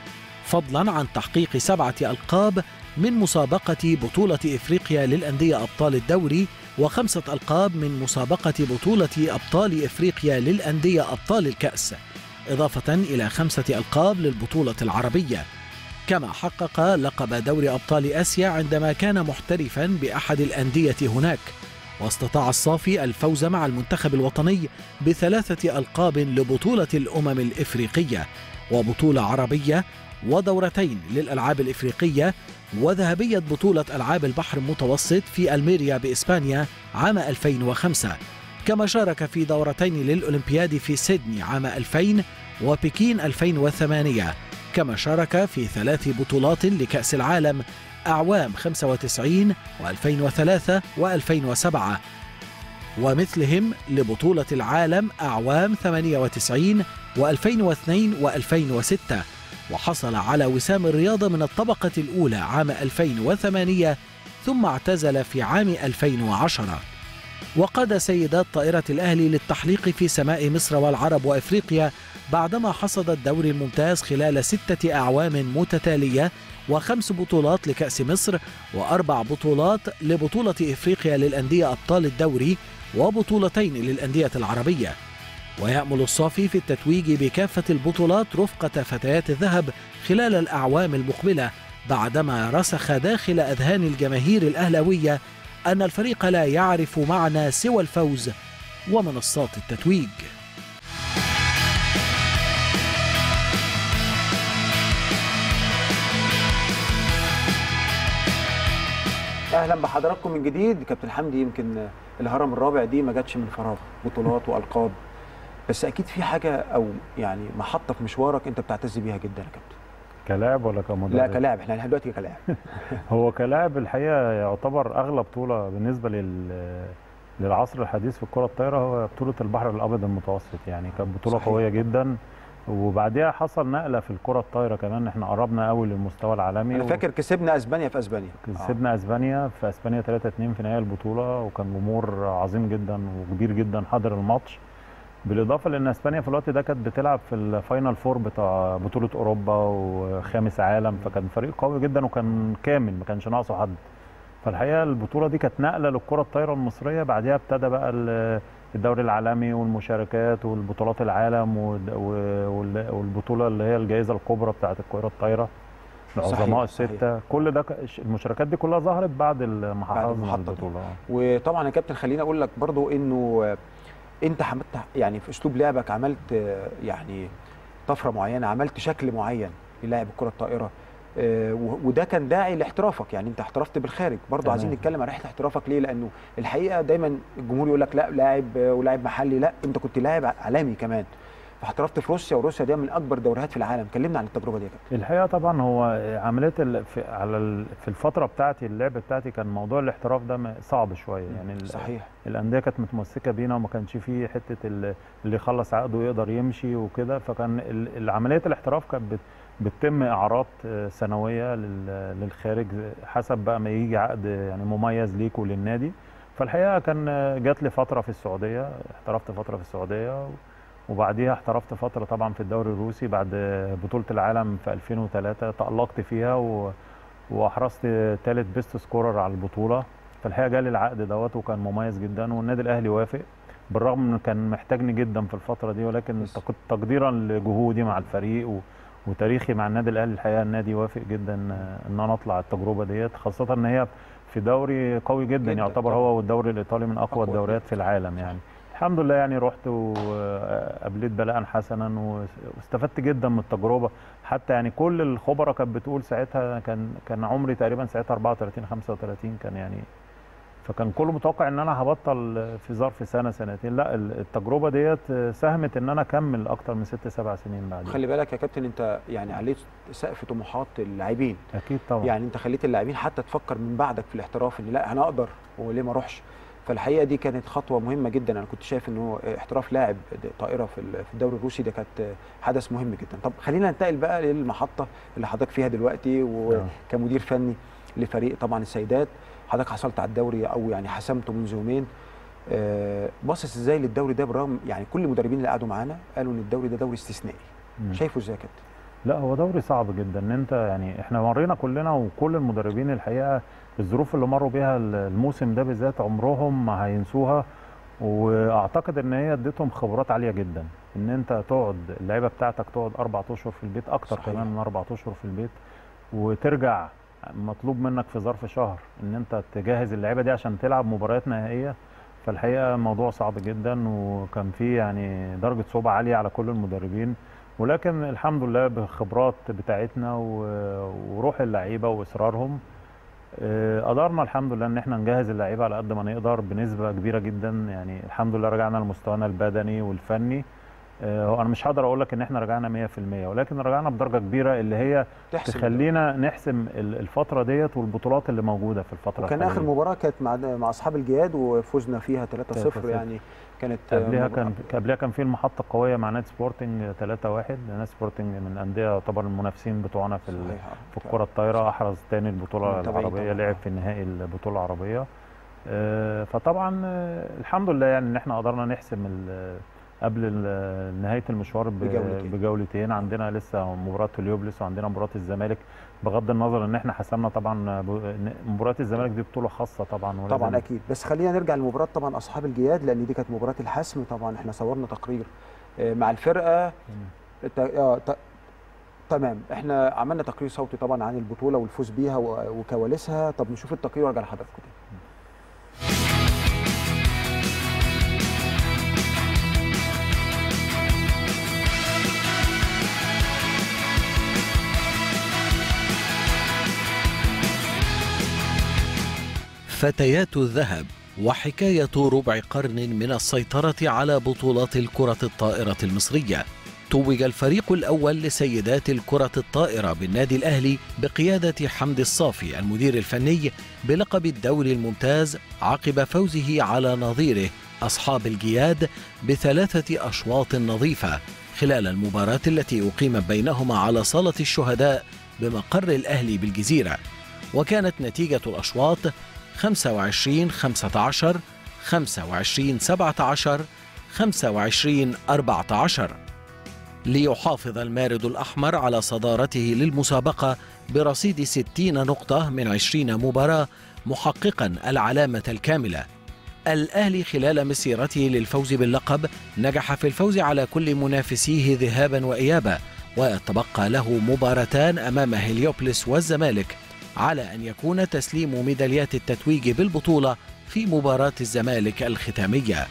فضلا عن تحقيق سبعة ألقاب من مسابقة بطولة إفريقيا للأندية أبطال الدوري وخمسة ألقاب من مسابقة بطولة أبطال إفريقيا للأندية أبطال الكأس إضافة إلى خمسة ألقاب للبطولة العربية. كما حقق لقب دوري أبطال آسيا عندما كان محترفا بأحد الأندية هناك واستطاع الصافي الفوز مع المنتخب الوطني بثلاثة ألقاب لبطولة الأمم الإفريقية وبطولة عربية ودورتين للألعاب الإفريقية وذهبية بطولة ألعاب البحر المتوسط في ألميريا بإسبانيا عام 2005 كما شارك في دورتين للأولمبياد في سيدني عام 2000 وبكين 2008 كما شارك في ثلاث بطولات لكأس العالم أعوام 95 و2003 و2007 ومثلهم لبطولة العالم أعوام 98 و2002 و2006 وحصل على وسام الرياضة من الطبقة الأولى عام 2008 ثم اعتزل في عام 2010 وقاد سيدات طائرة الأهلي للتحليق في سماء مصر والعرب وإفريقيا بعدما حصد الدوري الممتاز خلال ستة أعوام متتالية وخمس بطولات لكأس مصر وأربع بطولات لبطولة إفريقيا للأندية أبطال الدوري وبطولتين للأندية العربية. ويأمل الصافي في التتويج بكافة البطولات رفقة فتيات الذهب خلال الأعوام المقبلة بعدما رسخ داخل أذهان الجماهير الأهلاوية أن الفريق لا يعرف معنى سوى الفوز ومنصات التتويج. أهلا بحضراتكم من جديد. كابتن حمدي يمكن الهرم الرابع دي ما جاتش من فراغ. بطولات وألقاب. بس أكيد في حاجة أو يعني محطة في مشوارك أنت بتعتز بيها جدا يا كابتن. كلاعب ولا كمدرب؟ لا كلاعب. إحنا دلوقتي كلاعب. هو كلاعب الحقيقة يعتبر أغلى بطولة بالنسبة لل للعصر الحديث في الكرة الطايرة هو بطولة البحر الأبيض المتوسط. يعني كانت بطولة صحيح. قوية جدا. وبعديها حصل نقلة في الكرة الطايرة كمان. إحنا قربنا قوي للمستوى العالمي أنا و- فاكر كسبنا أسبانيا في أسبانيا. كسبنا أسبانيا في أسبانيا 3 2 في نهائي البطولة. وكان جمهور عظيم جدا وكبير جدا. حضر الماتش. بالإضافة لأن إسبانيا في الوقت ده كانت بتلعب في ال final four بتاع بطولة أوروبا وخامس عالم فكان فريق قوي جدا وكان كامل ما كانش ناقصه حد فالحقيقة البطولة دي كانت نقلة للكرة الطايرة المصرية بعدها ابتدى بقى ال- الدوري العالمي والمشاركات والبطولات العالم والبطولة اللي هي الجائزة الكبرى بتاعه الكرة الطايرة العظماء. الستة كل ده المشاركات دي كلها ظهرت بعد. البطولة آه. وطبعا يا كابتن خليني أقول لك برضو إنه انت عملت يعني في اسلوب لعبك عملت يعني طفرة معينة عملت شكل معين للاعب الكره الطائرة آه، وده كان داعي لاحترافك يعني انت احترفت بالخارج. برضو تمام. عايزين نتكلم عن رحلة احترافك ليه؟ لأنه الحقيقة دايما الجمهور يقول لك لا لاعب آه، ولاعب محلي لا انت كنت لاعب عالمي كمان. فاحترفت في روسيا وروسيا دي من أكبر دوريات في العالم. كلمنا عن التجربة دي كابتن. الحقيقة طبعا هو عملية في على في الفترة بتاعتي اللعب بتاعتي كان موضوع الاحتراف ده صعب شوية. يعني صحيح. الأندية كانت متمسكة بينا وما كانش فيه حتة ال- اللي يخلص عقده يقدر يمشي وكده. فكان عملية الاحتراف كانت بت- بتتم اعارات آه، سنوية لل- للخارج حسب بقى ما يجي عقد يعني مميز ليك وللنادي. فالحقيقة كان آه، جات لي فترة في السعودية احترفت فترة في السعودية وبعديها احترفت فترة طبعا في الدوري الروسي بعد بطولة العالم في 2003 تألقت فيها و... وأحرزت ثالث best scorer على البطولة. فالحقيقة جالي العقد دوت وكان مميز جدا والنادي الأهلي وافق بالرغم إنه كان محتاجني جدا في الفترة دي ولكن تق- تقديرا لجهودي مع الفريق و... وتاريخي مع النادي الأهلي الحقيقة النادي وافق جدا إن أنا أطلع التجربة ديت خاصة إن هي في دوري قوي جدا, جداً يعتبر طبعاً. هو والدوري الإيطالي من أقوى الدوريات في العالم يعني. الحمد لله يعني رحت وأبليت بلاء حسنا واستفدت جدا من التجربة. حتى يعني كل الخبراء كانت بتقول ساعتها كان كان عمري تقريبا ساعتها 34 35 كان يعني فكان كله متوقع إن أنا هبطل في ظرف سنة سنتين. لا ال- التجربة ديت ساهمت إن أنا أكمل أكتر من ست سبع سنين بعدين. خلي بالك يا كابتن أنت يعني عليت سقف طموحات اللاعبين. أكيد طبعا. يعني أنت خليت اللاعبين حتى تفكر من بعدك في الاحتراف إن لا أنا أقدر وليه ما أروحش؟ فالحقيقة دي كانت خطوة مهمة جدا. أنا كنت شايف ان هو احتراف لاعب طائرة في ال- في الدوري الروسي ده كانت حدث مهم جدا. طب خلينا ننتقل بقى للمحطة اللي حضرتك فيها دلوقتي وكمدير فني لفريق طبعا السيدات. حضرتك حصلت على الدوري أو يعني حسمته منذ يومين. آه، باصص إزاي للدوري ده برغم يعني كل المدربين اللي قعدوا معانا قالوا إن الدوري ده دوري استثنائي. شايفه إزاي كابتن؟ لا هو دوري صعب جدا إن أنت يعني إحنا مرينا كلنا وكل المدربين الحقيقة الظروف اللي مروا بيها الموسم ده بالذات عمرهم ما هينسوها وأعتقد إن هي اديتهم خبرات عالية جدا إن أنت تقعد اللعيبة بتاعتك تقعد أربع أشهر في البيت أكتر صحيح. كمان من أربع أشهر في البيت وترجع مطلوب منك في ظرف شهر إن أنت تجهز اللعيبة دي عشان تلعب مباريات نهائية. فالحقيقة موضوع صعب جدا وكان فيه يعني درجة صعوبة عالية على كل المدربين. ولكن الحمد لله بالخبرات بتاعتنا وروح اللعيبة وإصرارهم. قدرنا الحمد لله إن إحنا نجهز اللعيبة على قد ما نقدر بنسبة كبيرة جدا يعني الحمد لله رجعنا لمستوانا البدني والفني آه، هو أنا مش هقدر أقول لك إن إحنا رجعنا 100% ولكن رجعنا بدرجة كبيرة اللي هي تحسم تخلينا نحسم ال- الفترة ديت والبطولات اللي موجودة في الفترة وكان آخر. مباراة كانت مع مع أصحاب الجياد وفزنا فيها 3-0 3-0. يعني كانت قبلها كان قبلها كان في المحطة قويه مع نادي سبورتنج 3-1 نادي سبورتنج من الأندية يعتبر المنافسين بتوعنا في صحيح. في الكرة الطايرة. أحرز تاني البطولة العربية. لعب في نهائي البطولة العربية. فطبعا آه، الحمد لله يعني إن إحنا قدرنا نحسم قبل نهاية المشوار بجولتين. بجولتين. عندنا لسه مباراة اليوبلس وعندنا مباراة الزمالك. بغض النظر إن إحنا حسمنا طبعا مباراة الزمالك دي بطولة خاصة طبعا. طبعا أكيد. بس خلينا نرجع لمباراة طبعا أصحاب الجياد لأن دي كانت مباراة الحسم طبعا. إحنا صورنا تقرير آه، مع الفرقة. آه، تمام. إحنا عملنا تقرير صوتي طبعا عن البطولة والفوز بيها وكواليسها. طب نشوف التقرير وأرجع لحضراتكم تاني. فتيات الذهب وحكاية ربع قرن من السيطرة على بطولات الكرة الطائرة المصرية. توج الفريق الأول لسيدات الكرة الطائرة بالنادي الأهلي بقيادة حمد الصافي المدير الفني بلقب الدوري الممتاز عقب فوزه على نظيره أصحاب الجياد بثلاثة أشواط نظيفة خلال المباراة التي أقيمت بينهما على صالة الشهداء بمقر الأهلي بالجزيرة. وكانت نتيجة الأشواط 25 15 25 17 25 14 ليحافظ المارد الأحمر على صدارته للمسابقة برصيد 60 نقطة من 20 مباراة محققا العلامة الكاملة. الأهلي خلال مسيرته للفوز باللقب نجح في الفوز على كل منافسيه ذهابا وإيابا ويتبقى له مباراتان أمام هليوبلس والزمالك. على أن يكون تسليم ميداليات التتويج بالبطولة في مباراة الزمالك الختامية.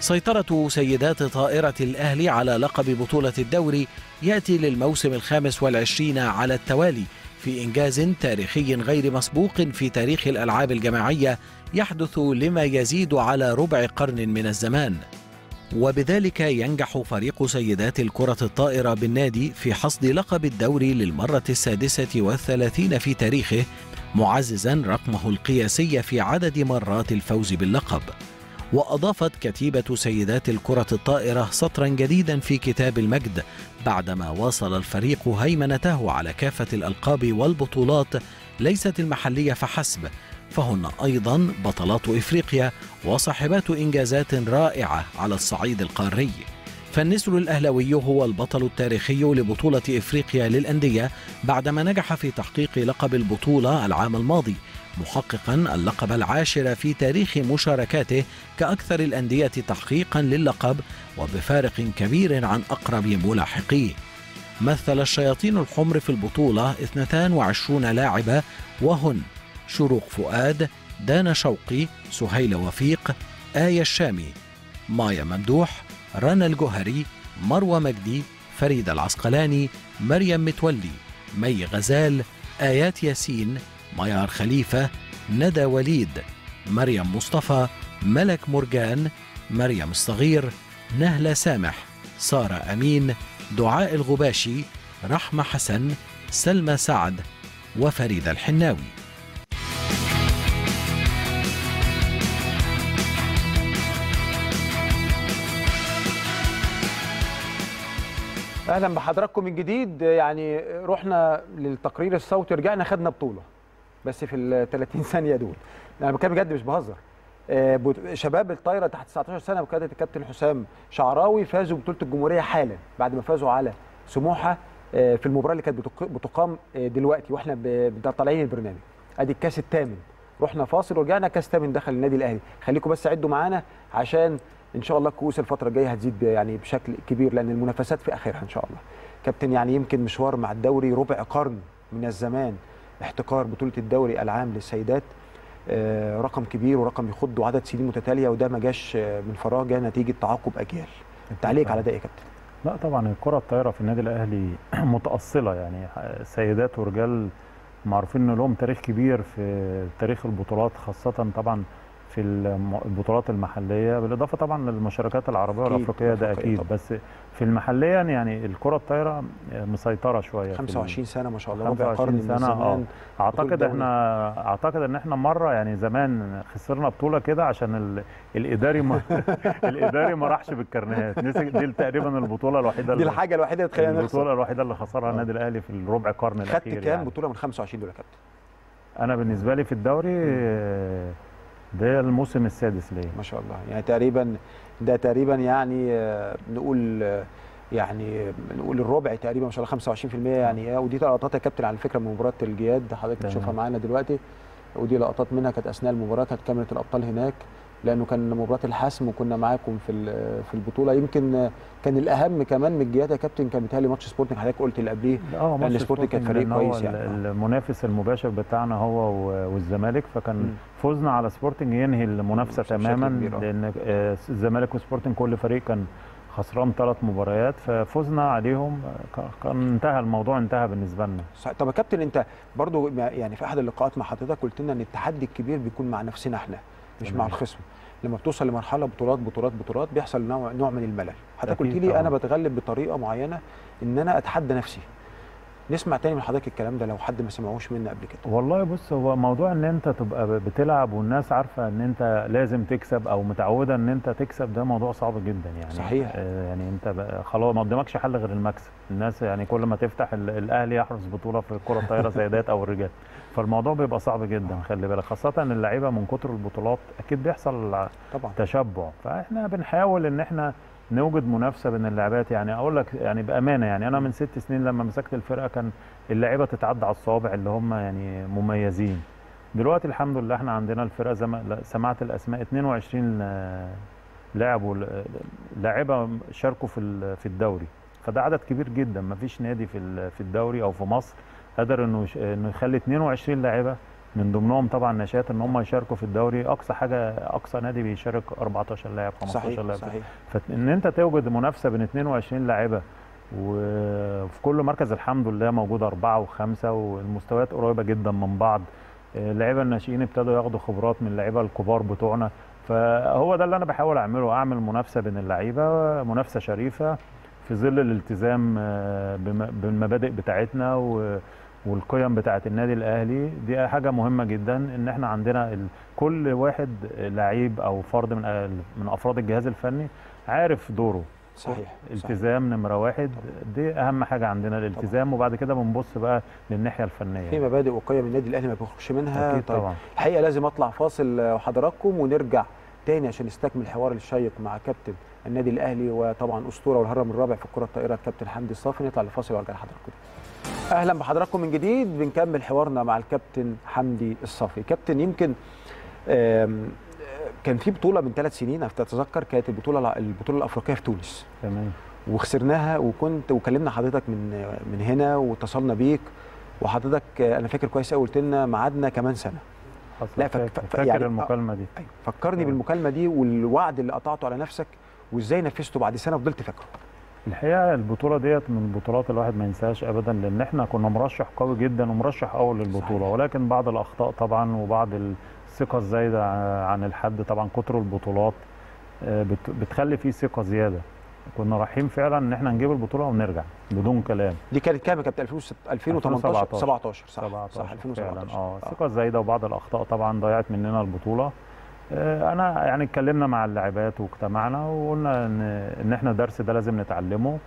سيطرة سيدات طائرة الأهلي على لقب بطولة الدوري يأتي للموسم الخامس والعشرين على التوالي في إنجاز تاريخي غير مسبوق في تاريخ الألعاب الجماعية يحدث لما يزيد على ربع قرن من الزمان. وبذلك ينجح فريق سيدات الكرة الطائرة بالنادي في حصد لقب الدوري للمرة السادسة والثلاثين في تاريخه معززا رقمه القياسي في عدد مرات الفوز باللقب. وأضافت كتيبة سيدات الكرة الطائرة سطرا جديدا في كتاب المجد بعدما واصل الفريق هيمنته على كافة الألقاب والبطولات ليست المحلية فحسب فهن أيضا بطلات إفريقيا وصاحبات إنجازات رائعة على الصعيد القاري. فالنسر الأهلوي هو البطل التاريخي لبطولة إفريقيا للأندية بعدما نجح في تحقيق لقب البطولة العام الماضي محققا اللقب العاشر في تاريخ مشاركاته كأكثر الأندية تحقيقا للقب وبفارق كبير عن أقرب ملاحقيه. مثل الشياطين الحمر في البطولة 22 لاعبة وهن شروق فؤاد دانا شوقي سهيل وفيق آية الشامي مايا ممدوح رنا الجوهري مروى مجدي فريد العسقلاني مريم متولي مي غزال آيات ياسين ميار خليفة ندى وليد مريم مصطفى ملك مرجان مريم الصغير نهلة سامح سارة أمين دعاء الغباشي رحمة حسن سلمى سعد وفريدة الحناوي. أهلا بحضراتكم من جديد يعني رحنا للتقرير الصوتي رجعنا خدنا بطوله. بس في ال 30 ثانية دول. أنا بتكلم بجد مش بهزر. آه، شباب الطايرة تحت 19 سنة بقياده الكابتن حسام شعراوي فازوا ببطوله الجمهورية حالا بعد ما فازوا على سموحة آه، في المباراة اللي كانت بتق- بتقام آه، دلوقتي وإحنا طالعين البرنامج. أدي الكاس الثامن. رحنا فاصل ورجعنا كاس ثامن دخل النادي الأهلي. خليكم بس عدوا معانا عشان إن شاء الله الكؤوس الفترة الجاية هتزيد يعني بشكل كبير لأن المنافسات في آخرها إن شاء الله. كابتن يعني يمكن مشوار مع الدوري ربع قرن من الزمان احتكار بطولة الدوري العام للسيدات. آه، رقم كبير ورقم يخض وعدد سنين متتالية وده ما جاش آه، من فراغ جه نتيجة تعاقب أجيال. تعليق على ده يا كابتن. لا طبعا الكرة الطايرة في النادي الأهلي متأصلة يعني سيدات ورجال معروفين إن لهم تاريخ كبير في تاريخ البطولات خاصة طبعا في البطولات المحلية بالإضافة طبعا للمشاركات العربية أكيد، والأفريقية ده أكيد. طبعاً. بس في المحلية يعني الكرة الطايرة مسيطرة شوية في ال- 25 سنة ما شاء الله ربع قرن 25 من سنة آه. أعتقد إحنا أعتقد إن إحنا مرة يعني زمان خسرنا بطولة كده عشان ال... الإداري ما الإداري ما راحش بالكرنيهات. دي تقريبا البطولة الوحيدة دي الحاجة الوحيدة اللي تخلينا نخسر. البطولة الوحيدة اللي خسرها النادي الأهلي في الربع قرن خدت الأخير كام يعني. بطولة من 25 دول يا كابتن؟ أنا بالنسبة لي في الدوري آه، ده الموسم السادس ليا. ما شاء الله. يعني تقريبا ده تقريبا يعني آه، نقول آه، يعني نقول الربع تقريبا ما شاء الله 25% يعني. آه، ودي لقطات يا كابتن على فكرة من مباراة الجياد حضرتك. بتشوفها معانا دلوقتي. ودي لقطات منها كانت أثناء المباراة كانت كاميرا الأبطال هناك لأنه كان مباراة الحسم وكنا معاكم في في البطولة. يمكن كان الأهم كمان من الجياد يا كابتن كان بيتهيألي ماتش سبورتنج حضرتك قلت اللي قبليه آه ماتش سبورتنج كان فريق كويس يعني المنافس المباشر بتاعنا هو والزمالك فكان مم. فوزنا على سبورتنج ينهي المنافسة تماما آه. لأن آه، الزمالك وسبورتنج كل فريق كان خسران ثلاث مباريات ففوزنا عليهم كان- انتهى الموضوع انتهى بالنسبة لنا صحيح. طب يا كابتن انت برضو يعني في أحد اللقاءات مع حضرتك قلت لنا إن التحدي الكبير بيكون مع نفسنا إحنا مش مع. الخصم لما بتوصل لمرحلة بطولات بطولات بطولات بيحصل نوع نوع من الملل. حضرتك قلت لي أنا. بتغلب بطريقة معينة إن أنا أتحدى نفسي. نسمع تاني من حضرتك الكلام ده لو حد ما سمعوش منا قبل كده. والله بص هو موضوع إن أنت تبقى بتلعب والناس عارفة إن أنت لازم تكسب أو متعودة إن أنت تكسب ده موضوع صعب جدا يعني. صحيح. آه يعني أنت خلاص ما قدامكش حل غير المكسب. الناس يعني كل ما تفتح ال- الاهلي يحرز بطولة في الكرة الطايرة سيدات أو الرجال. فالموضوع بيبقى صعب جدا خلي بالك خاصة إن اللعيبة من كتر البطولات أكيد بيحصل طبعا. تشبع. فإحنا بنحاول إن إحنا نوجد منافسة بين اللاعبات يعني أقول لك يعني بأمانة يعني أنا من ست سنين لما مسكت الفرقة كان اللعيبة تتعدى على الصوابع اللي هم يعني مميزين. دلوقتي الحمد لله إحنا عندنا الفرقة زي ما سمعت الأسماء 22 آه، لاعب وال- لاعيبه شاركوا في في الدوري. فده عدد كبير جدا. ما فيش نادي في في الدوري أو في مصر قدر إنه إنه يخلي 22 لاعيبة من ضمنهم طبعا نشأت إن هم يشاركوا في الدوري. أقصى حاجة أقصى نادي بيشارك 14 لاعب 15 صحيح لاعب. صحيح. فإن أنت توجد منافسة بين 22 لاعيبة وفي كل مركز الحمد لله موجود أربعة وخمسة والمستويات قريبة جدا من بعض اللعيبة الناشئين ابتدوا ياخدوا خبرات من اللعيبة الكبار بتوعنا. فهو ده اللي أنا بحاول أعمله أعمل منافسة بين اللعيبة منافسة شريفة. في ظل الالتزام آه، بالمبادئ بتاعتنا والقيم بتاعه النادي الأهلي دي حاجة مهمة جدا إن إحنا عندنا. كل واحد لعيب أو فرد من من أفراد الجهاز الفني عارف دوره. صحيح التزام نمرة واحد دي أهم حاجة عندنا الالتزام. وبعد كده بنبص بقى للناحية الفنية. في مبادئ وقيم النادي الأهلي ما بيخرجش منها. أكيد طيب طبعاً. الحقيقة لازم أطلع فاصل آه، وحضراتكم ونرجع تاني عشان نستكمل الحوار الشيق مع كابتن النادي الأهلي وطبعا أسطورة والهرم الرابع في الكره الطائرة الكابتن حمدي الصافي. نطلع لفاصل وأرجع لحضراتكم. أهلا بحضراتكم من جديد. بنكمل حوارنا مع الكابتن حمدي الصافي. كابتن يمكن كان في بطولة من ثلاث سنين أتذكر كانت البطولة البطولة الأفريقية في تونس. تمام. وخسرناها وكنت وكلمنا حضرتك من من هنا واتصلنا بيك وحضرتك أنا فاكر كويس قوي قلت لنا ميعادنا كمان سنة. لا، فاكر, فاكر يعني- المكالمة دي. فكرني بالمكالمة دي والوعد اللي قطعته على نفسك وإزاي نفذته بعد سنة فضلت فاكره؟ الحقيقة البطولة ديت من البطولات الواحد ما ينساهاش ابدا لأن إحنا كنا مرشح قوي جدا ومرشح أول للبطولة. ولكن بعض الأخطاء طبعا وبعض الثقة الزايدة عن الحد طبعا كتر البطولات آه، بت- بتخلي فيه ثقة زيادة. كنا رايحين فعلا إن إحنا نجيب البطولة ونرجع بدون كلام. دي كانت كام يا كابتن؟ 2006 2018 17 صح 17 صح 2017 فعلا أه الثقة الزايدة وبعض الأخطاء طبعا ضيعت مننا البطولة. آه، أنا يعني اتكلمنا مع اللاعبات واجتمعنا وقلنا ان إن إحنا الدرس ده لازم نتعلمه.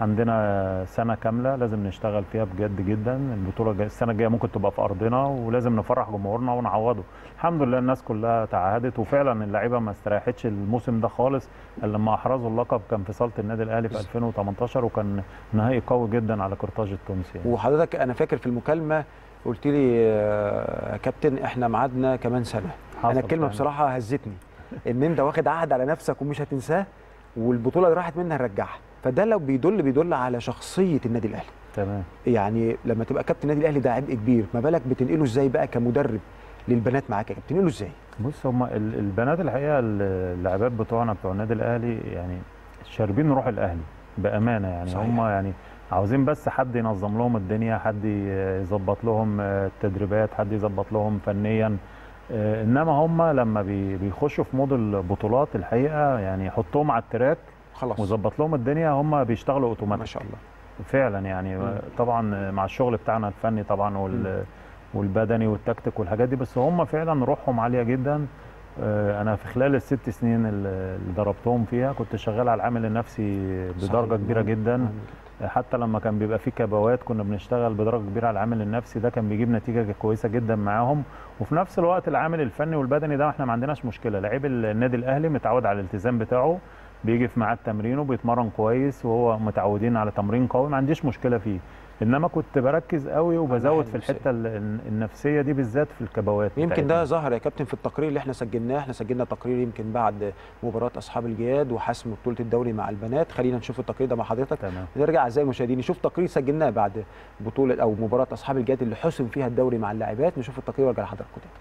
عندنا سنة كاملة لازم نشتغل فيها بجد جدا. البطولة الجاية- السنة الجاية ممكن تبقى في أرضنا ولازم نفرح جمهورنا ونعوضه. الحمد لله الناس كلها تعهدت وفعلا اللعيبة ما استريحتش الموسم ده خالص. لما أحرزوا اللقب كان في صالة النادي الأهلي في 2018 وكان نهائي قوي جدا على قرطاج التونسي يعني. وحضرتك أنا فاكر في المكالمة قلت لي آه، يا كابتن إحنا ميعادنا كمان سنة. أنا الكلمة. بصراحة هزتني. ان انت واخد عهد على نفسك ومش هتنساه والبطولة اللي راحت منها هنرجعها فده لو بيدل بيدل على شخصية النادي الأهلي. تمام. يعني لما تبقى كابتن النادي الأهلي ده عبء كبير ما بالك بتنقله إزاي بقى كمدرب للبنات معاك يا كابتن؟ بتنقله إزاي؟ بص هم ال- البنات الحقيقة ال- اللاعبات بتوعنا بتوع النادي الأهلي يعني شاربين روح الأهلي بأمانة يعني. صحيح. هم يعني عاوزين بس حد ينظم لهم الدنيا حد يظبط لهم التدريبات حد يظبط لهم فنيا. إنما هم لما بي- بيخشوا في mood البطولات الحقيقة يعني حطهم على ال track خلاص وظبط لهم الدنيا هم بيشتغلوا أوتوماتيك ما شاء الله فعلا يعني مم. طبعا مع الشغل بتاعنا الفني طبعا وال والبدني والتكتيك والحاجات دي بس هم فعلا روحهم عالية جدا آه، أنا في خلال الست سنين اللي ضربتهم فيها كنت شغال على العامل النفسي بدرجة صحيح. كبيرة. جدا حتى لما كان بيبقى في كبوات كنا بنشتغل بدرجة كبيرة على العامل النفسي ده كان بيجيب نتيجة كويسة جدا معاهم. وفي نفس الوقت العامل الفني والبدني ده إحنا ما عندناش مشكلة. لعيب النادي الأهلي متعود على الالتزام بتاعه بيجي في ميعاد تمرينه بيتمرن كويس وهو متعودين على تمرين قوي ما عنديش مشكلة فيه. إنما كنت بركز قوي وبزود في الحتة ال- النفسية دي بالذات في الكبوات يمكن. ده ظهر يا كابتن في التقرير اللي إحنا سجلناه. إحنا سجلنا تقرير يمكن بعد مباراة أصحاب الجياد وحسم بطولة الدوري مع البنات. خلينا نشوف التقرير ده مع حضرتك. تمام. نرجع اعزائي المشاهدين نشوف تقرير سجلناه بعد بطولة أو مباراة أصحاب الجياد اللي حسم فيها الدوري مع اللاعبات. نشوف التقرير وأرجع لحضراتكم تاني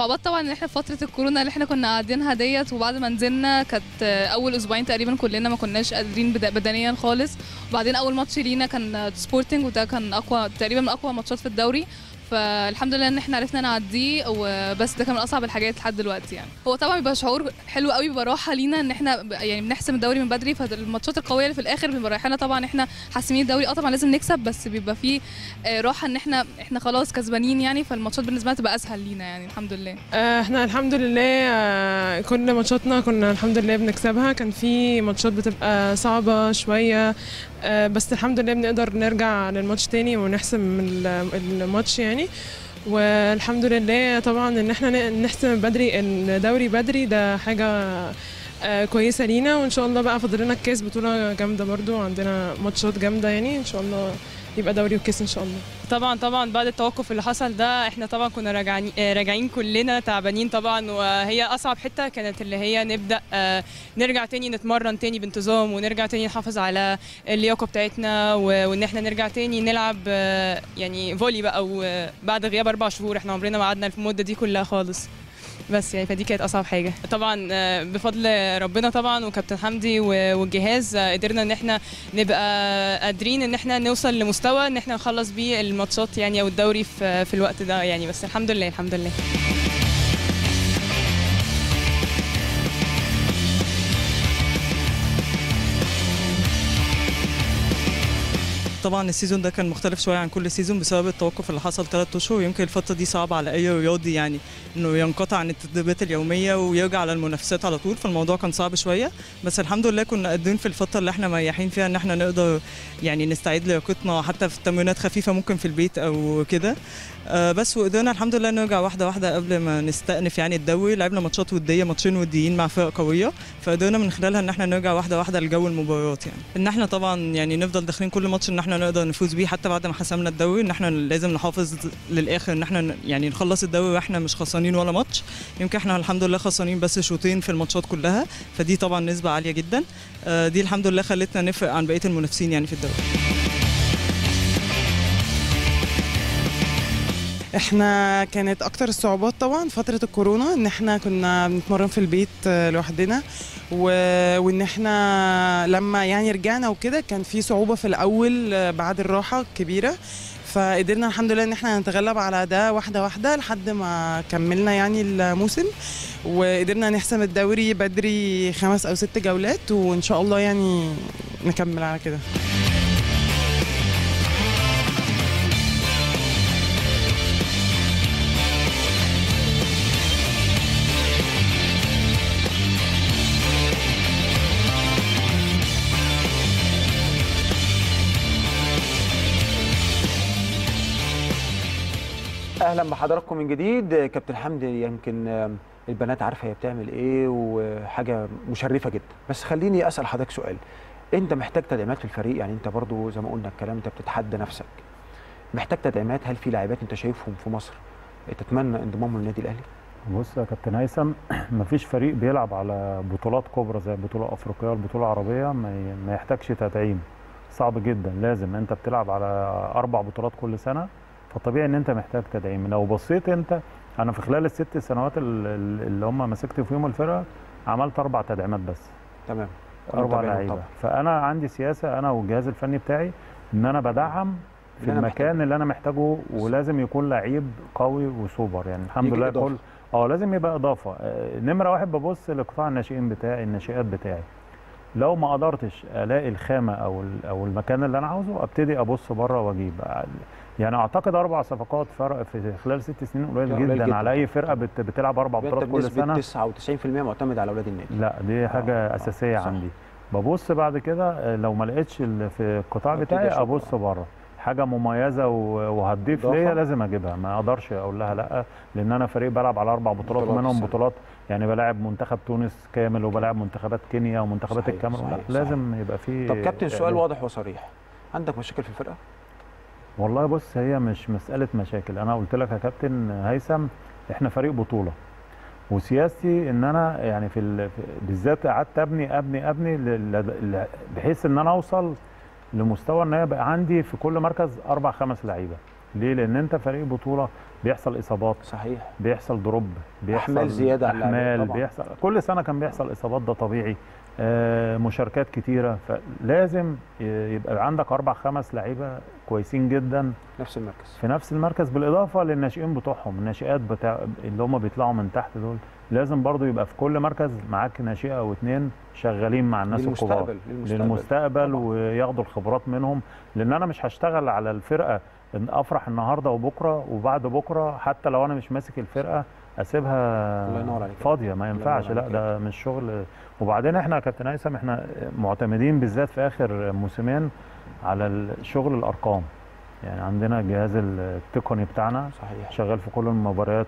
الصعوبات طبعا إن إحنا في فترة الكورونا اللي إحنا كنا قاعدينها ديت وبعد ما نزلنا كانت أول أسبوعين تقريبا كلنا ما كناش قادرين بدنيا خالص. وبعدين أول ماتش لينا كان سبورتنج وده كان أقوى تقريبا من أقوى ماتشات في الدوري. فالحمد لله إن إحنا عرفنا نعديه وبس ده كان من أصعب الحاجات لحد دلوقتي يعني. هو طبعا بيبقى شعور حلو قوي بيبقى راحة لينا إن إحنا يعني بنحسم الدوري من بدري فالماتشات القوية اللي في الآخر بنبقى رايحينها طبعا إحنا حاسمين الدوري. آه طبعا لازم نكسب بس بيبقى فيه آه، راحة إن إحنا إحنا خلاص كسبانين يعني فالماتشات بالنسبة لنا تبقى أسهل لينا يعني الحمد لله. آه، إحنا الحمد لله آه، كل ماتشاتنا كنا الحمد لله بنكسبها. كان في ماتشات بتبقى صعبة شوية آه، بس الحمد لله بنقدر نرجع للماتش تاني ونحسم ال- الماتش يعني. والحمد لله طبعا إن إحنا نحسم بدري الدوري بدري. ده حاجة آه، كويسة لينا. وإن شاء الله بقى فاضل لنا الكاس بطولة جامدة برضو. عندنا ماتشات جامدة يعني. إن شاء الله يبقى دوري وكاس إن شاء الله. طبعا طبعا. بعد التوقف اللي حصل ده إحنا طبعا كنا راجعين آه، راجعين كلنا تعبانين طبعا. وهي أصعب حتة كانت اللي هي نبدأ آه، نرجع تاني نتمرن تاني بانتظام ونرجع تاني نحافظ على اللياقة بتاعتنا وإن إحنا نرجع تاني نلعب آه، يعني فولي بقى وبعد غياب أربع شهور. إحنا عمرنا ما قعدنا في المدة دي كلها خالص. بس يعني فدي كانت أصعب حاجة. طبعا آه، بفضل ربنا طبعا وكابتن حمدي والجهاز آه، قدرنا إن إحنا نبقى قادرين إن إحنا نوصل لمستوى إن إحنا نخلص بيه الماتشات يعني أو الدوري في الوقت ده يعني بس الحمد لله الحمد لله. طبعا ال season ده كان مختلف شوية عن كل season بسبب التوقف اللي حصل ثلاث أشهر ويمكن الفترة دي صعبة على أي رياضي يعني إنه ينقطع عن التدريبات اليومية ويرجع للمنافسات على طول فالموضوع كان صعب شوية. بس الحمد لله كنا قادرين في الفترة اللي إحنا مريحين فيها إن إحنا نقدر يعني نستعيد لياقتنا حتى في تمرينات خفيفة ممكن في البيت أو كده. بس وقدرنا الحمد لله نرجع واحدة واحدة قبل ما نستأنف يعني الدوري. لعبنا ماتشات ودية ماتشين وديين مع فرق قوية. فقدرنا من خلالها إن إحنا نرجع واحدة واحدة لجو المباريات يعني. إن إحنا طبعا يعني نفضل داخلين كل ماتش إن إحنا نقدر نفوز بيه حتى بعد ما حسمنا الدوري. إن إحنا لازم نحافظ للآخر إن إحنا يعني نخلص الدوري وإحنا مش خسرانين ولا ماتش. يمكن إحنا الحمد لله خسرانين بس شوطين في الماتشات كلها. فدي طبعا نسبة عالية جدا. آه، دي الحمد لله خلتنا نفرق عن بقية المنافسين يعني في الدوري. إحنا كانت أكتر الصعوبات طبعا فترة الكورونا إن إحنا كنا بنتمرن في البيت آه، لوحدنا. و... وإن إحنا لما يعني رجعنا وكده كان في صعوبة في الأول آه، بعد الراحة كبيرة. فقدرنا الحمد لله إن إحنا نتغلب على ده واحدة واحدة لحد ما كملنا يعني الموسم. وقدرنا نحسم الدوري بدري خمس أو ست جولات وإن شاء الله يعني نكمل على كده. أهلا بحضراتكم من جديد. كابتن حمدي يمكن البنات عارفة هي بتعمل إيه وحاجة مشرفة جدا. بس خليني أسأل حضرتك سؤال. أنت محتاج تدعيمات في الفريق؟ يعني أنت برضو زي ما قلنا الكلام أنت بتتحدى نفسك. محتاج تدعيمات؟ هل في لاعبات أنت شايفهم في مصر؟ تتمنى انضمامهم للنادي الأهلي. بص يا كابتن هيثم مفيش فريق بيلعب على بطولات كبرى زي البطوله الافريقيه والبطولة العربية ما يحتاجش تدعيم. صعب جدا. لازم أنت بتلعب على أربع بطولات كل سنة. فطبيعي إن أنت محتاج تدعيم. لو بصيت أنت أنا في خلال الست سنوات ال- ال- اللي هم مسكت فيهم الفرقة عملت أربع تدعيمات بس. تمام. أربع لعيبة. فأنا عندي سياسة أنا والجهاز الفني بتاعي إن أنا بدعم في أنا المكان اللي أنا محتاجه ولازم يكون لعيب قوي وسوبر. يعني الحمد لله. كل آه لازم يبقى إضافة. آه، نمرة واحد ببص لقطاع الناشئين بتاعي الناشئات بتاعي. لو ما قدرتش ألاقي الخامة أو أو المكان اللي أنا عاوزه أبتدي أبص بره وأجيب. يعني أعتقد أربع صفقات فرق في خلال ست سنين قليل جدا, جداً. على أي فرقة بت بتلعب أربع بطولات كل سنة. 99% معتمد على أولاد النادي. لا دي حاجة آه أساسية صح. عندي. ببص بعد كده آه، لو ما لقيتش في القطاع بتاعي أبص بره. حاجة مميزة وهتضيف. ليا لازم أجيبها. ما أقدرش أقول لها لأ لأن أنا فريق بلعب على أربع بطولات ومنهم. بطولات. يعني بلاعب منتخب تونس كامل وبلاعب منتخبات كينيا ومنتخبات الكاميرون. لازم يبقى في طب كابتن سؤال. واضح وصريح. عندك مشاكل في الفرقة؟ والله بص هي مش مسألة مشاكل. أنا قلت لك يا كابتن هيثم إحنا فريق بطولة. وسياستي إن أنا يعني في ال- بالذات قعدت أبني أبني أبني ل- بحيث إن أنا أوصل لمستوى إن يبقى عندي في كل مركز أربع خمس لعيبة. ليه؟ لأن أنت فريق بطولة بيحصل إصابات صحيح. بيحصل دروب بيحصل أحمال زيادة على طبعاً. بيحصل كل سنة كان بيحصل إصابات ده طبيعي. مشاركات كتيرة. فلازم يبقى عندك أربع خمس لعيبة كويسين جدا نفس المركز. في نفس المركز بالإضافة للناشئين بتوعهم. الناشئات بتاع اللي هم بيطلعوا من تحت دول لازم برضو يبقى في كل مركز معاك ناشئة أو اتنين شغالين مع الناس الكبار. للمستقبل للمستقبل. للمستقبل وياخدوا الخبرات منهم. لأن أنا مش هشتغل على الفرقة إن أفرح النهاردة وبكرة وبعد بكرة حتى لو أنا مش ماسك الفرقة أسيبها الله ينور عليك. فاضية ما ينفعش. لا. ده مش شغل وبعدين إحنا يا كابتن هيثم إحنا معتمدين بالذات في آخر موسمين على شغل الأرقام. يعني عندنا الجهاز التقني بتاعنا صحيح. شغال في كل المباريات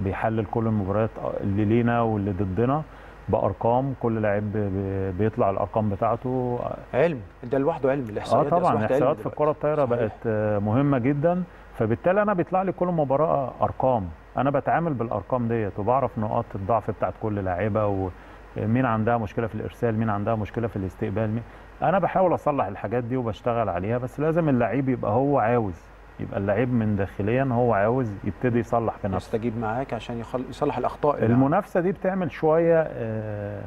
بيحلل كل المباريات اللي لينا واللي ضدنا بأرقام كل لعيب بي- بيطلع الأرقام بتاعته. علم. ده لوحده علم آه الاحصائيات دي طبعا الإحصائيات في. الكرة الطايرة بقت آه، مهمة جدا. فبالتالي أنا بيطلع لي كل مباراة أرقام. أنا بتعامل بالأرقام ديت وبعرف نقاط الضعف بتاعت كل لاعيبه ومين عندها مشكلة في الإرسال مين عندها مشكلة في الاستقبال مين؟ أنا بحاول أصلح الحاجات دي وبشتغل عليها بس لازم اللعيب يبقى هو عاوز يبقى اللعيب من داخليا هو عاوز يبتدي يصلح في نفسه. يستجيب معاك عشان يخل... يصلح الأخطاء اللي المنافسة دي بتعمل شوية آه،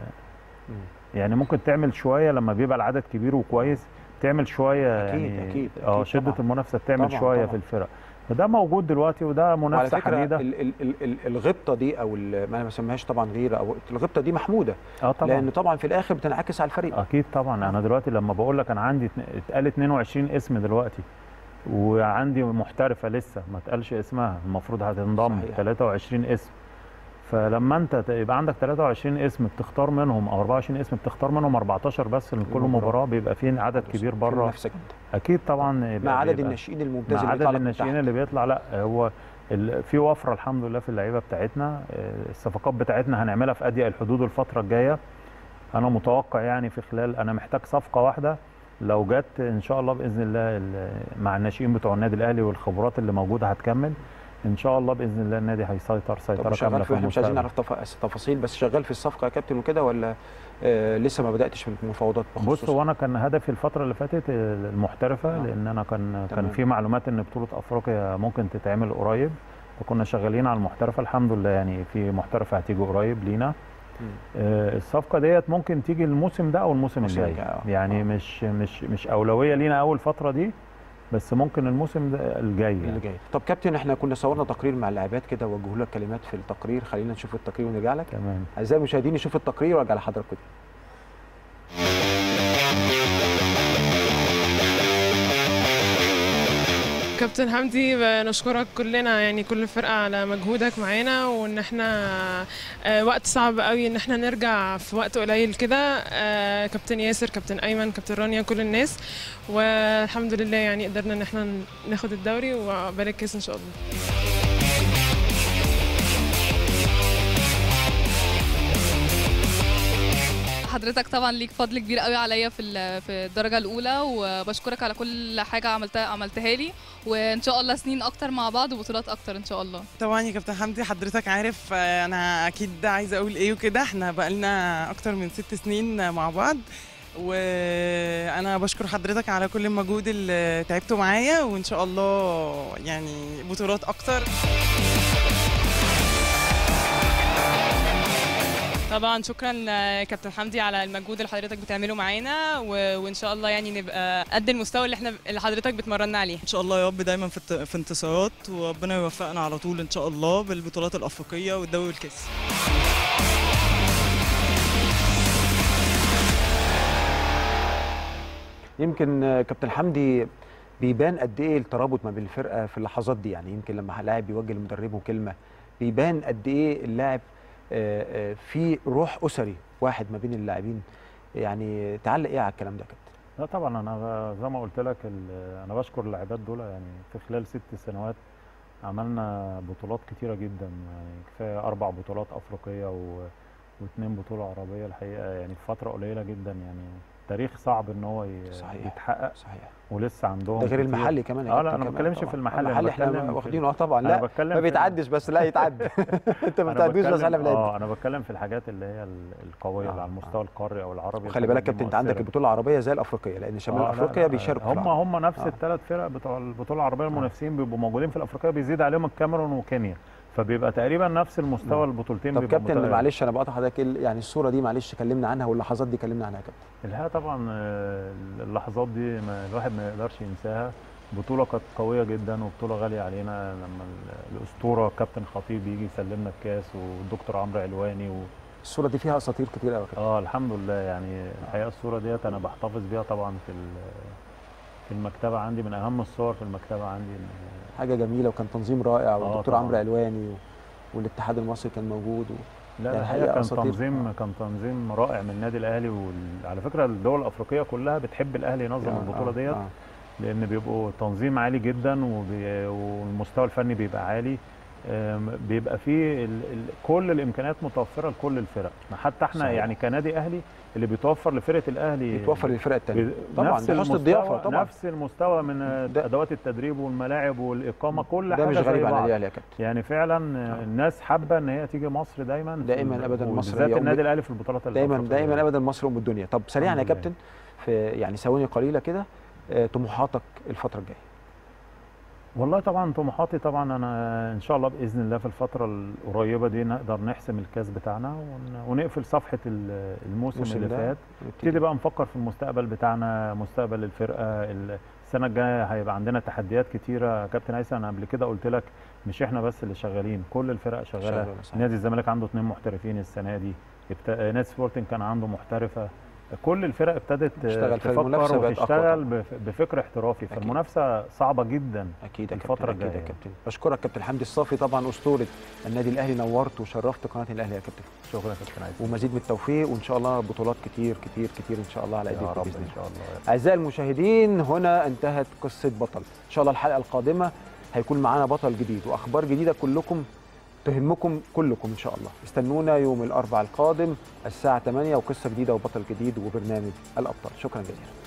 يعني ممكن تعمل شوية لما بيبقى العدد كبير وكويس تعمل شوية أكيد، يعني أكيد، آه شدة طبعاً. المنافسة بتعمل طبعاً، شوية طبعاً. في الفرق. فده موجود دلوقتي وده منافسة ال ال ال الغبطة دي أو ما أنا ما بسميهاش طبعا غيرة أو الغبطة دي محمودة. آه طبعا. لأن طبعا في الآخر بتنعكس على الفريق. أكيد طبعا. أنا دلوقتي لما بقول لك أنا عندي اتقال 22 اسم دلوقتي وعندي محترفة لسه ما اتقالش اسمها المفروض هتنضم صحيح. 23 اسم. فلما انت يبقى عندك 23 اسم بتختار منهم أو 24 اسم بتختار منهم 14 بس لكل. مباراة بيبقى فيه عدد كبير في بره. جامده أكيد طبعا يبقى- مع عدد الناشئين الممتاز مع اللي عدد الناشئين. اللي بيطلع لأ هو في وفرة الحمد لله في اللعيبة بتاعتنا. آه، الصفقات بتاعتنا هنعملها في أضيق الحدود الفترة الجاية. أنا متوقع يعني في خلال أنا محتاج صفقة واحدة. لو جت إن شاء الله بإذن الله ال- مع الناشئين بتوع النادي الأهلي والخبرات اللي موجودة هتكمل. إن شاء الله بإذن الله النادي هيسيطر سيطرة كاملة في إحنا مش عايزين نعرف تف- تفاصيل بس شغال في الصفقة يا كابتن وكده ولا آه لسه ما بدأتش في المفاوضات بص بخصوص هو أنا كان هدفي الفترة اللي فاتت المحترفة لأن أنا كان كان تمام. في معلومات إن بطولة أفريقيا ممكن تتعمل قريب. فكنا شغالين على المحترفة الحمد لله يعني في محترفه هتيجي قريب لينا. آه، الصفقة ديت ممكن تيجي الموسم ده أو الموسم الجاي. آه. يعني مش مش مش أولوية لينا أول فترة دي. بس ممكن الموسم ده الجاي يعني. جاي. طب كابتن إحنا كنا صورنا تقرير مع اللاعبات كده وجهوا لك كلمات في التقرير. خلينا نشوف التقرير ونرجع لك. تمام. أعزائي المشاهدين نشوف التقرير وأرجع لحضراتكم. كابتن حمدي بنشكرك كلنا يعني كل الفرقه على مجهودك معانا وإن إحنا آه، وقت صعب قوي إن إحنا نرجع في وقت قليل كده. آه، كابتن ياسر كابتن أيمن كابتن رانيا كل الناس. والحمد لله يعني قدرنا إن إحنا ناخد الدوري وعقبال الكاس إن شاء الله. حضرتك طبعا ليك فضل كبير قوي عليا في في الدرجة الأولى وبشكرك على كل حاجة عملتها عملتها لي. وإن شاء الله سنين أكتر مع بعض وبطولات أكتر إن شاء الله. طبعا يا كابتن حمدي حضرتك عارف آه، أنا أكيد عايزة أقول إيه وكده. إحنا بقالنا أكتر من ست سنين مع بعض وأنا بشكر حضرتك على كل المجهود اللي تعبته معايا. وإن شاء الله يعني بطولات أكتر. طبعا شكرا آه، كابتن حمدي على المجهود اللي حضرتك بتعمله معانا و- وإن شاء الله يعني نبقى قد المستوى اللي إحنا اللي حضرتك بتمرنا عليه. إن شاء الله يا رب دايما في الت- في انتصارات وربنا يوفقنا على طول إن شاء الله بالبطولات الأفريقية والدوري والكأس. يمكن آه، كابتن حمدي بيبان قد إيه الترابط ما بين الفرقة في اللحظات دي. يعني يمكن لما لاعب بيوجه لمدربه كلمة بيبان قد إيه اللاعب في روح أسري واحد ما بين اللاعبين. يعني تعلق إيه على الكلام ده كابتن؟ لا طبعا أنا زي ما قلت لك أنا بشكر اللاعبات دول. يعني في خلال ست سنوات عملنا بطولات كتيرة جدا. يعني كفاية أربع بطولات أفريقية و... واثنين بطولة عربية الحقيقة. يعني في فترة قليلة جدا. يعني تاريخ صعب إن هو. صحيح. يتحقق صحيح لسه عندهم ده غير. المحلي كمان آه لا أنا ما بتكلمش. في المحلي المحلي إحنا واخدينه آه طبعا لا ما بيتعدش بس لا يتعدى أنت ما أنا بتعدوش بس على بلاد آه أنا بتكلم في الحاجات اللي هي ال- القوية آه، اللي على المستوى القاري أو العربي وخلي الحاجات بالك كابتن أنت عندك. البطولة العربية زي الأفريقية لأن شمال آه، لا، أفريقيا بيشاركوا هم. هم نفس آه. الثلاث فرق بتوع البطولة العربية المنافسين بيبقوا موجودين في الأفريقية بيزيد عليهم الكاميرون وكينيا فبيبقى تقريبا نفس المستوى البطولتين طب كابتن. معلش أنا بقطع حضرتك يعني الصورة دي معلش كلمنا عنها واللحظات دي كلمنا عنها يا كابتن. الحقيقة طبعا آه، اللحظات دي ما الواحد ما يقدرش ينساها. بطولة كانت قوية جدا وبطولة غالية علينا لما ال- الأسطورة كابتن خطيب يجي يسلمنا الكاس والدكتور عمرو علواني و... الصورة دي فيها أساطير كتير قوي آه الحمد لله. يعني الحقيقة الصورة ديت أنا بحتفظ بيها طبعا في في المكتبة عندي من أهم الصور في المكتبة عندي. حاجة جميلة وكان تنظيم رائع والدكتور طبعاً. عمرو علواني. والاتحاد المصري كان موجود و... لا يعني الحقيقة كان أساطير. تنظيم كان تنظيم رائع من النادي الأهلي وعلى فكرة الدول الأفريقية كلها بتحب الأهلي ينظم آه، البطولة آه، ديت آه. لأن بيبقوا تنظيم عالي جدا وبي... والمستوى الفني بيبقى عالي بيبقى فيه ال... ال... كل الإمكانيات متوفرة لكل الفرق حتى إحنا صحيح. يعني كنادي أهلي اللي بيتوفر لفرقة الأهلي بيتوفر للفرق التانية. بي- طبعاً، نفس ده حسن المستوى الضيافة طبعاً. نفس المستوى من أدوات التدريب والملاعب والإقامة كل ده حاجة مش زي غريب عن الأهلي يا كابتن. يعني فعلا الناس حابة إن هي تيجي مصر دايما دائما ابدا مصر أم- النادي الأهلي في البطولات دايما. دايما ابدا مصر ام الدنيا طب سريعا يا. كابتن في يعني ثواني قليلة كده آه، طموحاتك الفترة الجاية والله طبعا طموحاتي طبعا أنا إن شاء الله بإذن الله في الفترة القريبة دي نقدر نحسم الكاس بتاعنا ون- ونقفل صفحة ال- الموسم اللي فات. نبتدي بقى نفكر في المستقبل بتاعنا مستقبل الفرقة. السنة الجاية هيبقى عندنا تحديات كتيرة. كابتن هيثم أنا قبل كده قلت لك مش إحنا بس اللي شغالين كل الفرق شغالة. نادي الزمالك عنده اثنين محترفين السنة دي. نادي سبورتنج كان عنده محترفة. كل الفرق ابتدت تفكر وتشتغل بف- بفكر احترافي. فالمنافسة صعبة جدا أكيد الفترة كابتن أكيد يا الجاية. كابتن. بشكرك كابتن حمدي الصافي طبعا أسطورة النادي الأهلي نورت وشرفت قناة الأهلي يا كابتن. شكرا يا كابتن عايز ومزيد من التوفيق وإن شاء الله بطولات كتير كتير كتير إن شاء الله على يا ايديكم بإذن إن الله شاء الله أعزائي المشاهدين هنا انتهت قصة بطل. إن شاء الله الحلقة القادمة هيكون معانا بطل جديد وأخبار جديدة كلكم تهمكم كلكم إن شاء الله. استنونا يوم الأربعاء القادم الساعة 8 وقصة جديدة وبطل جديد وبرنامج الأبطال. شكرا جزيلا.